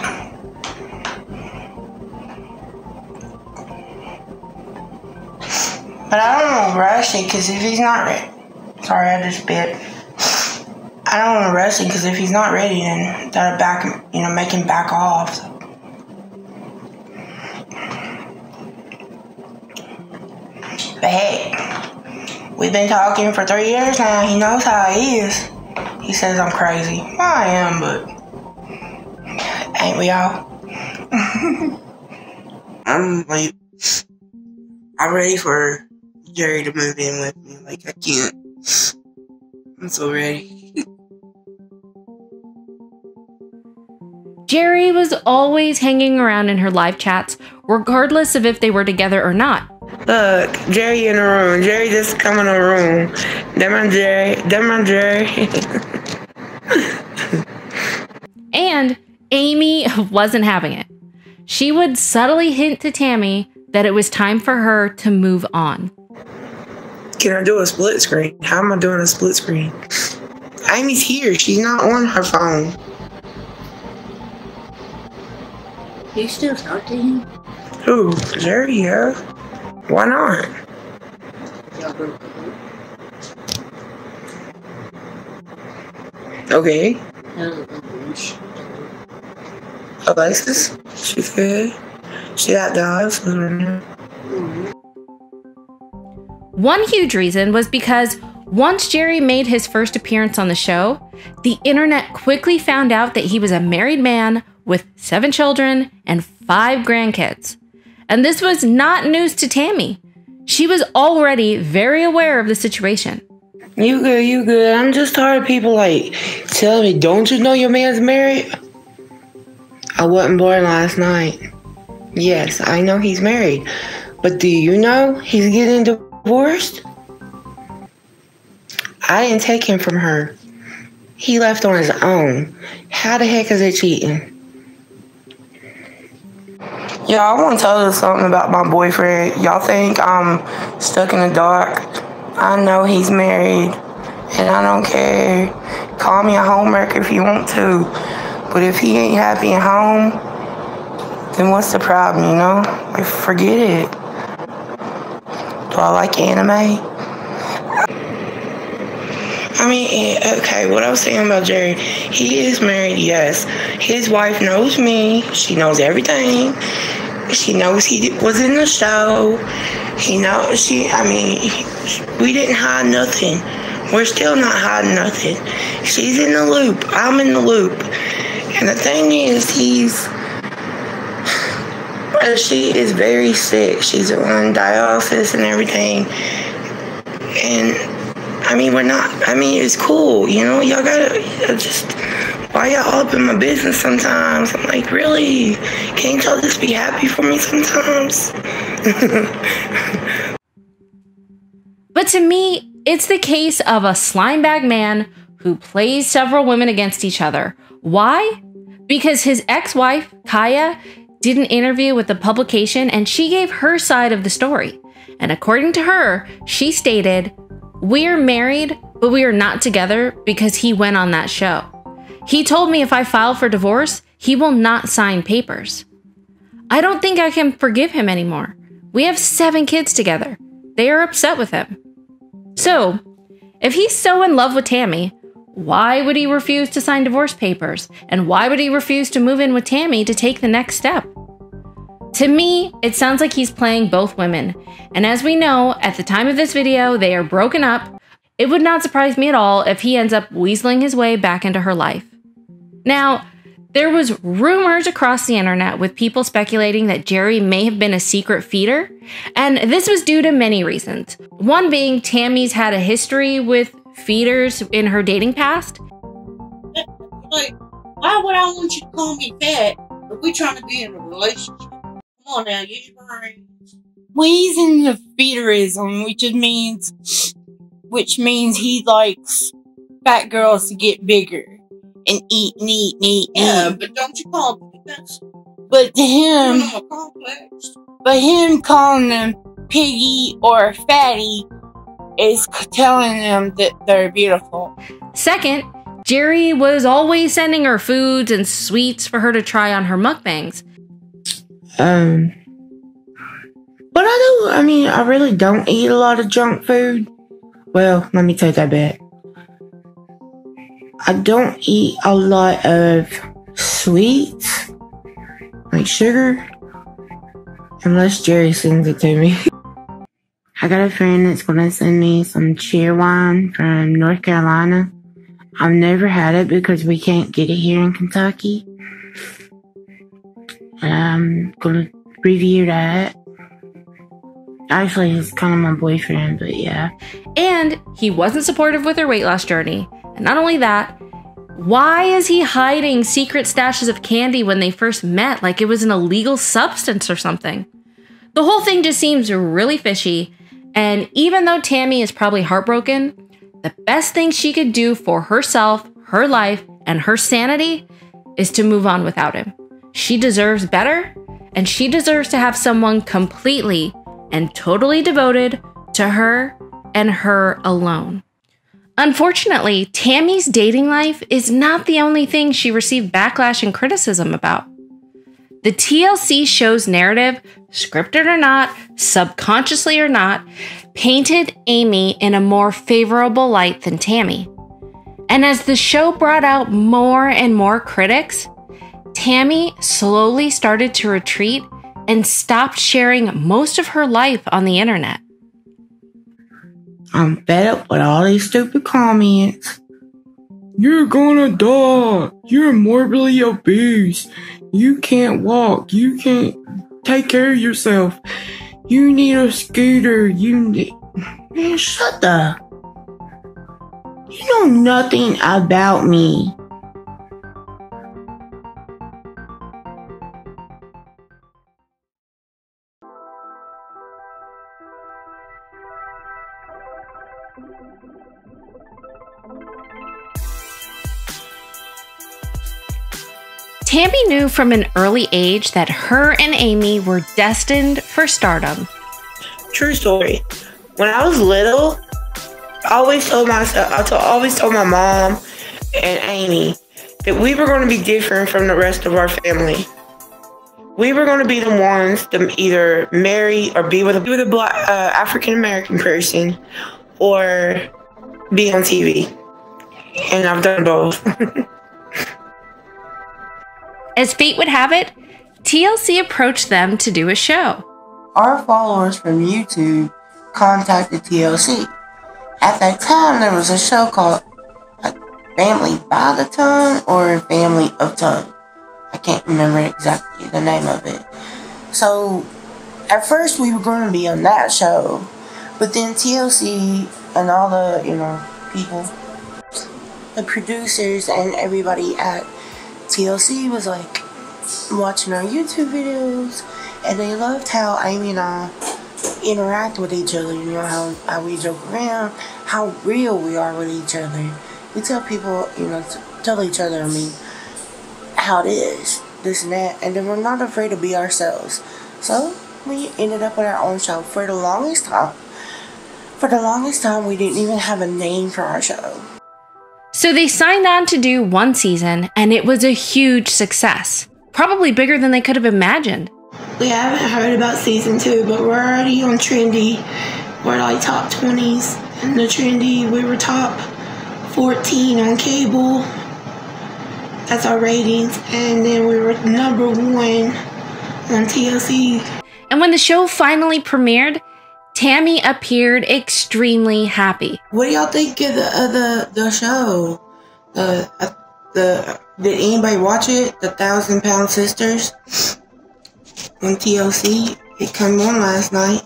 But I don't want to rush it because if he's not ready, sorry, I just bit. I don't want to rush it because if he's not ready, then that'll back him, you know, make him back off. But hey, We've been talking for three years now. He knows how he is. He says I'm crazy. I am, but ain't we all? I'm like, I'm ready for Jerry to move in with me. Like, I can't. I'm so ready.
Jerry was always hanging around in her live chats, regardless of if they were together or not.
Look, Jerry in the room. Jerry just come in the room. That my Jerry. That my Jerry.
And Amy wasn't having it. She would subtly hint to Tammy that it was time for her to move on.
Can I do a split screen? How am I doing a split screen? Amy's here. She's not on her phone.
You still talk to him?
Who? Jerry, yeah. Why not?
Y'all broke up.
Okay.
How's?
Alexis, she's good. She got dogs.
One huge reason was because once Jerry made his first appearance on the show, the internet quickly found out that he was a married man with seven children and five grandkids. And this was not news to Tammy. She was already very aware of the situation.
You good, you good. I'm just tired of people like telling me, don't you know your man's married? I wasn't born last night. Yes, I know he's married. But do you know he's getting divorced? I didn't take him from her. He left on his own. How the heck is it cheating? Yeah, I want to tell you something about my boyfriend. Y'all think I'm stuck in the dark. I know he's married, and I don't care. Call me a homewrecker if you want to. But if he ain't happy at home, then what's the problem, you know? Like, forget it. Do I like anime? I mean, eh, okay, what I was saying about Jerry, he is married, yes. His wife knows me. She knows everything. She knows he was in the show. He knows she, I mean, we didn't hide nothing. We're still not hiding nothing. She's in the loop. I'm in the loop. And the thing is, he's, uh, she is very sick. She's on dialysis and everything. And I mean, we're not. I mean, it's cool, you know. Y'all gotta just. Why y'all up in my business sometimes? I'm like, really? Can't y'all just be happy for me sometimes?
But to me, it's the case of a slimebag man who plays several women against each other. Why? Because his ex wife, Kaya, did an interview with the publication and she gave her side of the story. And according to her, she stated, We're married, but we are not together because he went on that show. He told me if I file for divorce, he will not sign papers. I don't think I can forgive him anymore. We have seven kids together. They are upset with him. So, if he's so in love with Tammy, why would he refuse to sign divorce papers? And why would he refuse to move in with Tammy to take the next step? To me, it sounds like he's playing both women. And as we know, at the time of this video, they are broken up. It would not surprise me at all if he ends up weaseling his way back into her life. Now, there was rumors across the internet with people speculating that Jerry may have been a secret feeder, and this was due to many reasons. One being Tammy's had a history with feeders in her dating past,
Like, why would I want you to call me fat if we're trying to be in a relationship? Come on now, use your brain.
well, he's in the feederism, which just means, which means he likes fat girls to get bigger and eat, and eat, and eat,
Yeah,
eat.
but don't you call me that's
But to him,
I'm complex.
But him calling them piggy or fatty is telling them that they're beautiful.
Second, Jerry was always sending her foods and sweets for her to try on her mukbangs.
Um, but I don't. I mean, I really don't eat a lot of junk food. Well, let me take that back. I don't eat a lot of sweets, like sugar, unless Jerry sends it to me. I got a friend that's gonna send me some Cheerwine from North Carolina. I've never had it because we can't get it here in Kentucky. I'm gonna review that. Actually, he's kind of my boyfriend, but yeah.
And he wasn't supportive with her weight loss journey. And not only that, why is he hiding secret stashes of candy when they first met like it was an illegal substance or something? The whole thing just seems really fishy. And even though Tammy is probably heartbroken, the best thing she could do for herself, her life, and her sanity is to move on without him. She deserves better, and she deserves to have someone completely and totally devoted to her and her alone. Unfortunately, Tammy's dating life is not the only thing she received backlash and criticism about. The TLC show's narrative, scripted or not, subconsciously or not, painted Amy in a more favorable light than Tammy. And as the show brought out more and more critics, Tammy slowly started to retreat and stopped sharing most of her life on the internet.
I'm fed up with all these stupid comments.
You're gonna die. You're morbidly obese. You can't walk. You can't take care of yourself. You need a scooter. You need.
Man, shut the. You know nothing about me.
Tammy knew from an early age that her and Amy were destined for stardom.
True story. When I was little, I always told myself, I always told my mom and Amy that we were going to be different from the rest of our family. We were going to be the ones to either marry or be with a, with a black uh, African American person or be on TV. And I've done both.
As fate would have it, TLC approached them to do a show.
Our followers from YouTube contacted TLC. At that time, there was a show called uh, Family by the Ton or Family of Ton. I can't remember exactly the name of it. So, at first, we were going to be on that show, but then TLC and all the, you know, people, the producers and everybody at TLC was like watching our YouTube videos, and they loved how Amy and I interact with each other. You know how how we joke around, how real we are with each other. We tell people, you know, tell each other. I mean, how it is, this and that, and then we're not afraid to be ourselves. So we ended up with our own show for the longest time. For the longest time, we didn't even have a name for our show.
So they signed on to do one season, and it was a huge success. Probably bigger than they could have imagined.
We haven't heard about season two, but we're already on Trendy. We're like top 20s in the Trendy. We were top 14 on cable. That's our ratings. And then we were number one on TLC.
And when the show finally premiered, Tammy appeared extremely happy.
What do y'all think of the uh, the, the show? The uh, the did anybody watch it? The Thousand Pound Sisters on TLC. It came on last night.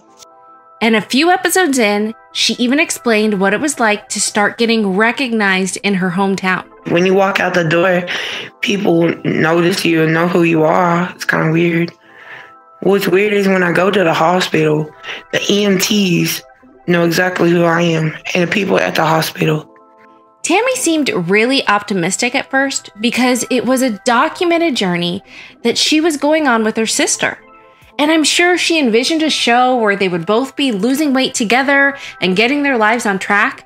And a few episodes in, she even explained what it was like to start getting recognized in her hometown.
When you walk out the door, people notice you and know who you are. It's kind of weird. What's weird is when I go to the hospital, the EMTs know exactly who I am and the people at the hospital.
Tammy seemed really optimistic at first because it was a documented journey that she was going on with her sister. And I'm sure she envisioned a show where they would both be losing weight together and getting their lives on track.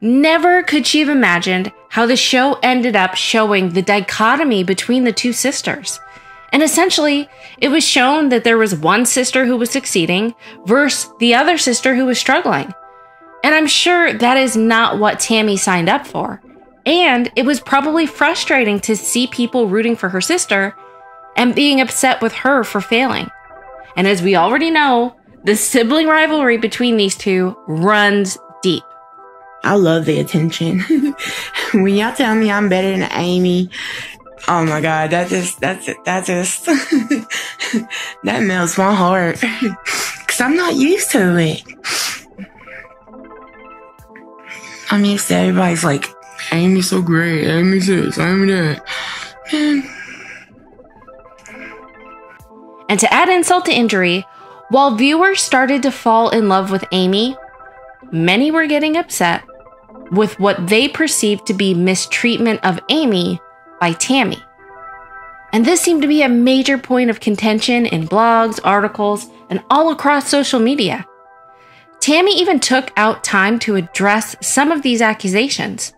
Never could she have imagined how the show ended up showing the dichotomy between the two sisters. And essentially, it was shown that there was one sister who was succeeding versus the other sister who was struggling. And I'm sure that is not what Tammy signed up for. And it was probably frustrating to see people rooting for her sister and being upset with her for failing. And as we already know, The sibling rivalry between these two runs deep.
I love the attention. when y'all tell me I'm better than Amy, oh my god, that just that's it. that just that melts my heart. Cause I'm not used to it. I'm used to everybody's like, Amy's so great, Amy's this, Amy that.
And to add insult to injury, while viewers started to fall in love with Amy, many were getting upset with what they perceived to be mistreatment of Amy by Tammy. And this seemed to be a major point of contention in blogs, articles, and all across social media. Tammy even took out time to address some of these accusations.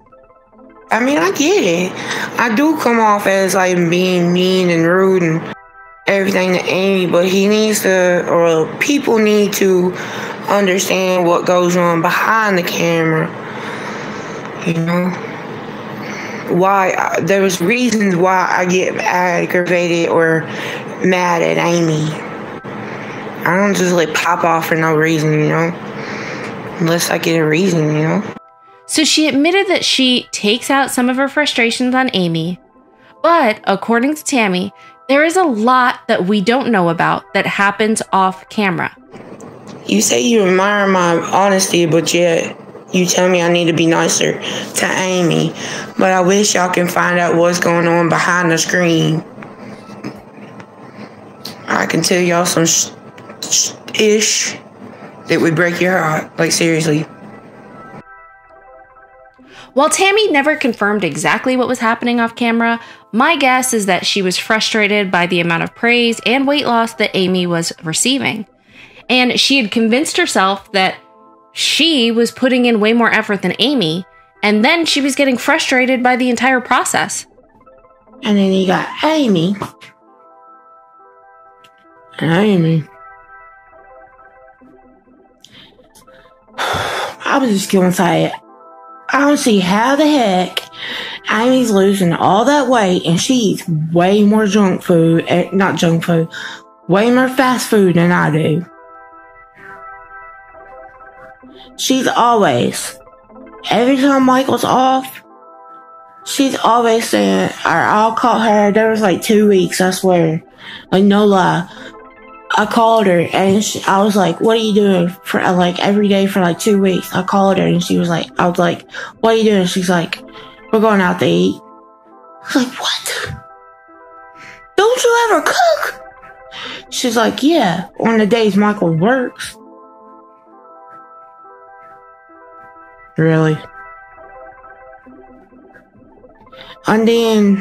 I mean, I get it. I do come off as like being mean and rude and everything to Amy, but he needs to, or people need to understand what goes on behind the camera. You know, why uh, there's reasons why I get aggravated or mad at Amy. I don't just like pop off for no reason, you know, unless I get a reason, you know.
So she admitted that she takes out some of her frustrations on Amy. But according to Tammy, there is a lot that we don't know about that happens off camera.
You say you admire my honesty, but yet you tell me I need to be nicer to Amy. But I wish y'all can find out what's going on behind the screen. I can tell y'all some sh- sh- ish that would break your heart. Like, seriously.
While Tammy never confirmed exactly what was happening off camera, my guess is that she was frustrated by the amount of praise and weight loss that Amy was receiving. And she had convinced herself that she was putting in way more effort than Amy, and then she was getting frustrated by the entire process.
And then you got Amy. Amy. I was just gonna say, I don't see how the heck Amy's losing all that weight and she eats way more junk food, eh, not junk food, way more fast food than I do. She's always, every time Michael's off, she's always saying, or I'll call her, there was like two weeks, I swear, like no lie. I called her and she, I was like, what are you doing for like every day for like two weeks? I called her and she was like, I was like, what are you doing? She's like, we're going out to eat. I was like, what? Don't you ever cook? She's like, yeah, on the days Michael works. Really? And then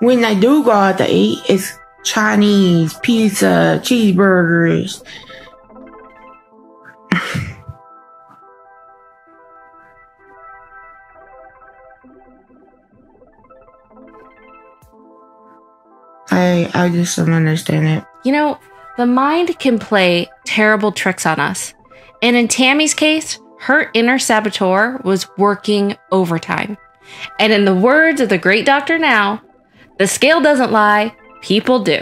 when they do go out to eat, it's Chinese, pizza, cheeseburgers. I I just don't understand it.
You know, the mind can play terrible tricks on us. And in Tammy's case, her inner saboteur was working overtime. And in the words of the great Dr. Now, the scale doesn't lie, people do.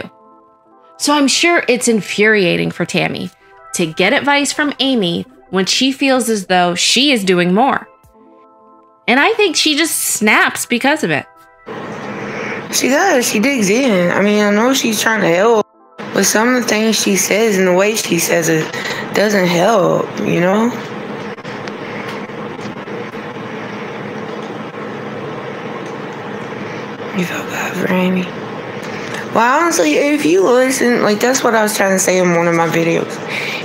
So I'm sure it's infuriating for Tammy to get advice from Amy when she feels as though she is doing more. And I think she just snaps because of it.
She does. She digs in. I mean, I know she's trying to help, but some of the things she says and the way she says it doesn't help, you know? You felt bad for Amy. Well, honestly, if you listen, like that's what I was trying to say in one of my videos.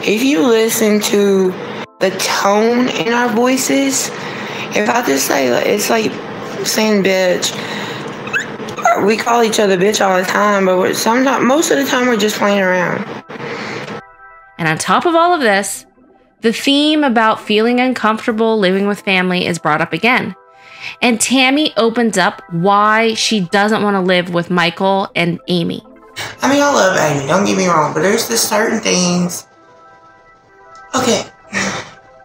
If you listen to the tone in our voices, if I just say it's like saying bitch, we call each other bitch all the time, but we're sometimes most of the time we're just playing around.
And on top of all of this, the theme about feeling uncomfortable living with family is brought up again. And Tammy opens up why she doesn't want to live with Michael and Amy.
I mean, I love Amy, don't get me wrong, but there's just certain things. Okay,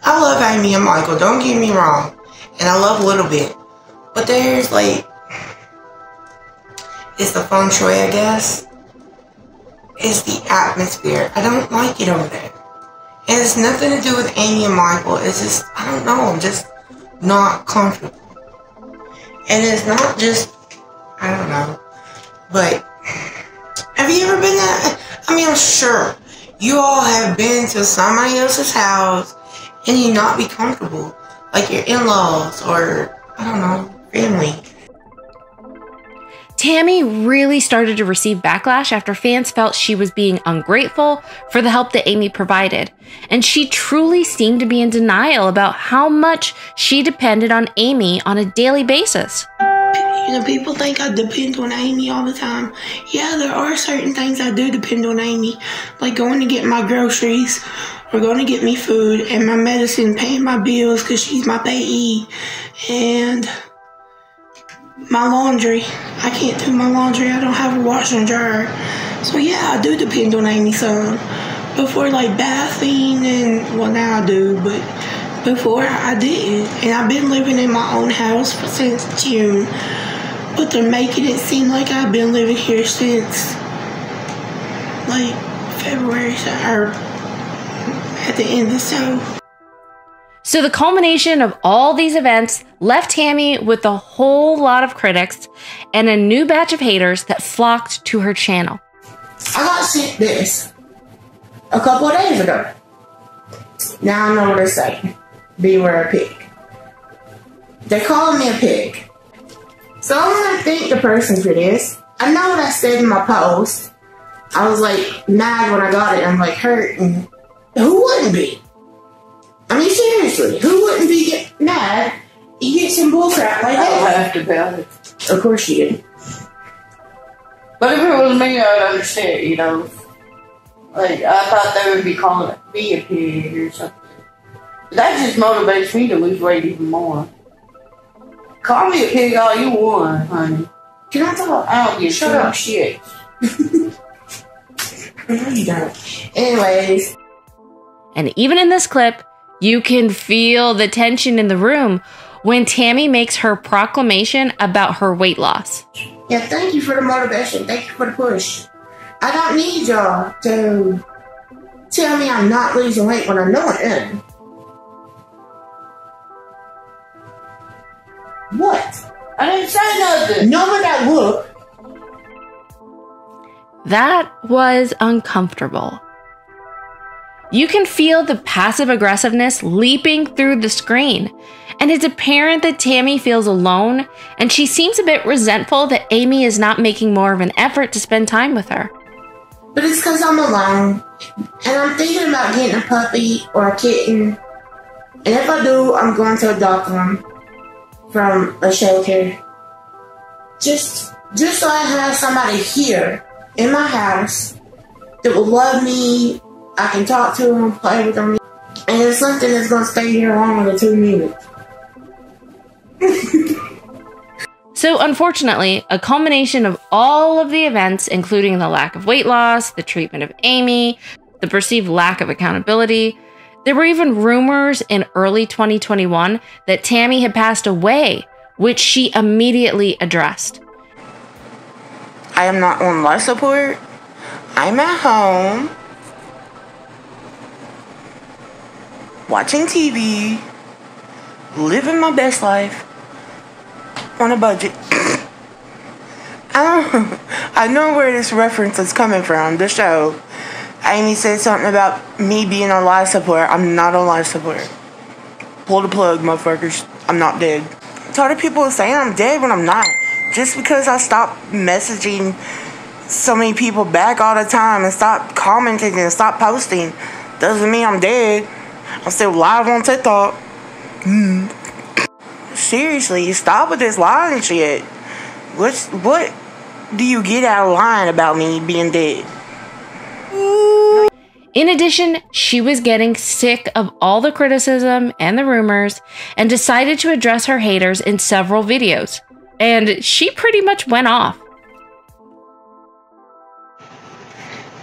I love Amy and Michael, don't get me wrong, and I love a little bit, but there's like, it's the feng shui, I guess. is the atmosphere. I don't like it over there. It has nothing to do with Amy and Michael. It's just, I don't know, I'm just not comfortable. And it's not just, I don't know, but have you ever been to, I mean, I'm sure you all have been to somebody else's house and you not be comfortable, like your in-laws or, I don't know, family.
Tammy really started to receive backlash after fans felt she was being ungrateful for the help that Amy provided. And she truly seemed to be in denial about how much she depended on Amy on a daily basis.
You know, people think I depend on Amy all the time. Yeah, there are certain things I do depend on Amy, like going to get my groceries or going to get me food and my medicine, paying my bills because she's my payee, and my laundry. I can't do my laundry. I don't have a washer and dryer. So yeah, I do depend on Amy some. Before like bathing and well now I do, but before I didn't. And I've been living in my own house since June. But they're making it seem like I've been living here since like February or at the end of the.
So, the culmination of all these events left Tammy with a whole lot of critics and a new batch of haters that flocked to her channel.
I got sent this a couple of days ago. Now I know what they're saying. Beware a pig. They're calling me a pig. So I'm gonna thank the person for this. I know what I said in my post. I was like mad when I got it. I'm like hurt, and who wouldn't be? I mean, seriously, who wouldn't be get mad? You get some bullcrap like
I
that.
laughed about it.
Of course you did.
But if it was me, I'd understand, you know. Like, I thought they would be calling me a pig or something. That just motivates me to lose weight even more. Call me a pig all you want, honey.
Can I talk?
I don't give
Shut
two
up.
shits.
No, you don't. Anyways,
And even in this clip, you can feel the tension in the room when Tammy makes her proclamation about her weight loss.
yeah, thank you for the motivation. Thank you for the push. I don't need y'all to tell me I'm not losing weight when I know I am. What?
I didn't say nothing.
Know what that look?
That was uncomfortable. You can feel the passive aggressiveness leaping through the screen, and it's apparent that Tammy feels alone, and she seems a bit resentful that Amy is not making more of an effort to spend time with her.
But it's because I'm alone. And I'm thinking about getting a puppy or a kitten. And if I do, I'm going to adopt one from a shelter. Just, just so I have somebody here in my house that will love me. I can talk to them, play with them. And it's something that's going to stay here longer than two minutes.
So, unfortunately, a culmination of all of the events, including the lack of weight loss, the treatment of Amy, the perceived lack of accountability, there were even rumors in early 2021 that Tammy had passed away, which she immediately addressed.
I am not on life support. I'm at home watching TV, living my best life on a budget. I don't I know where this reference is coming from, the show. Amy said something about me being on life support. I'm not on life support. Pull the plug, motherfuckers. I'm not dead. Tired of people saying I'm dead when I'm not. Just because I stopped messaging so many people back all the time and stop commenting and stop posting doesn't mean I'm dead. I'm still live on TikTok. Hmm. Seriously, stop with this lying shit. What's what do you get out of lying about me being dead?
In addition, she was getting sick of all the criticism and the rumors and decided to address her haters in several videos. And she pretty much went off.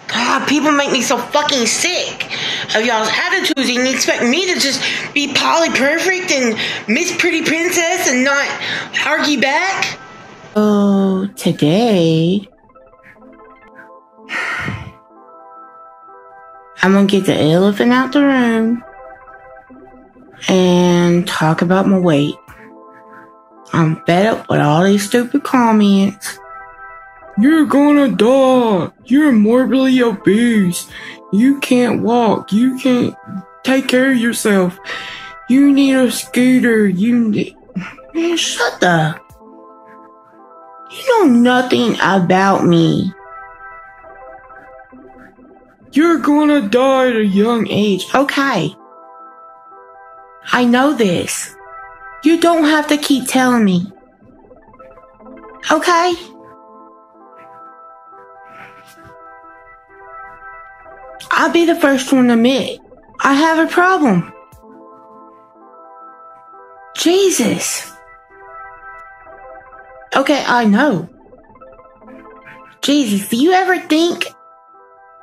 God, people make me so fucking sick of y'all's attitudes and you expect me to just be Polly Perfect and Miss Pretty Princess and not argue back? Oh, today I'm gonna get the elephant out the room and talk about my weight. I'm fed up with all these stupid comments.
You're gonna die. You're morbidly obese. You can't walk. You can't take care of yourself. You need a scooter. You need.
Man, shut the. You know nothing about me.
You're gonna die at a young age.
Okay. I know this. You don't have to keep telling me. Okay? I'll be the first one to admit I have a problem. Jesus. Okay, I know. Jesus, do you ever think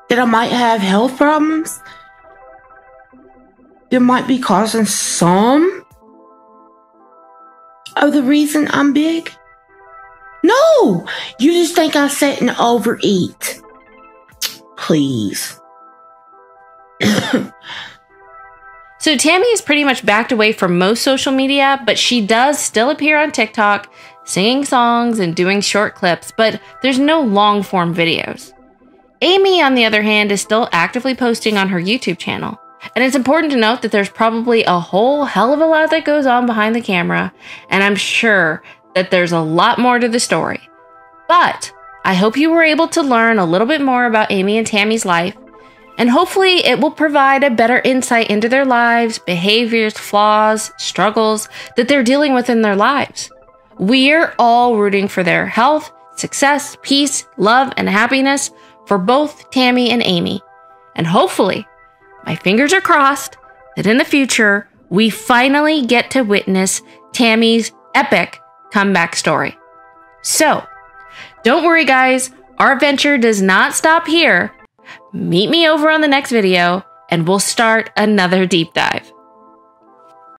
that I might have health problems? That might be causing some of the reason I'm big? No! You just think I sit and overeat. Please.
So Tammy is pretty much backed away from most social media, but she does still appear on TikTok, singing songs and doing short clips, but there's no long form videos. Amy, on the other hand, is still actively posting on her YouTube channel. And it's important to note that there's probably a whole hell of a lot that goes on behind the camera, and I'm sure that there's a lot more to the story. But I hope you were able to learn a little bit more about Amy and Tammy's life and hopefully, it will provide a better insight into their lives, behaviors, flaws, struggles that they're dealing with in their lives. We're all rooting for their health, success, peace, love, and happiness for both Tammy and Amy. And hopefully, my fingers are crossed that in the future, we finally get to witness Tammy's epic comeback story. So, don't worry, guys, our adventure does not stop here. Meet me over on the next video and we'll start another deep dive.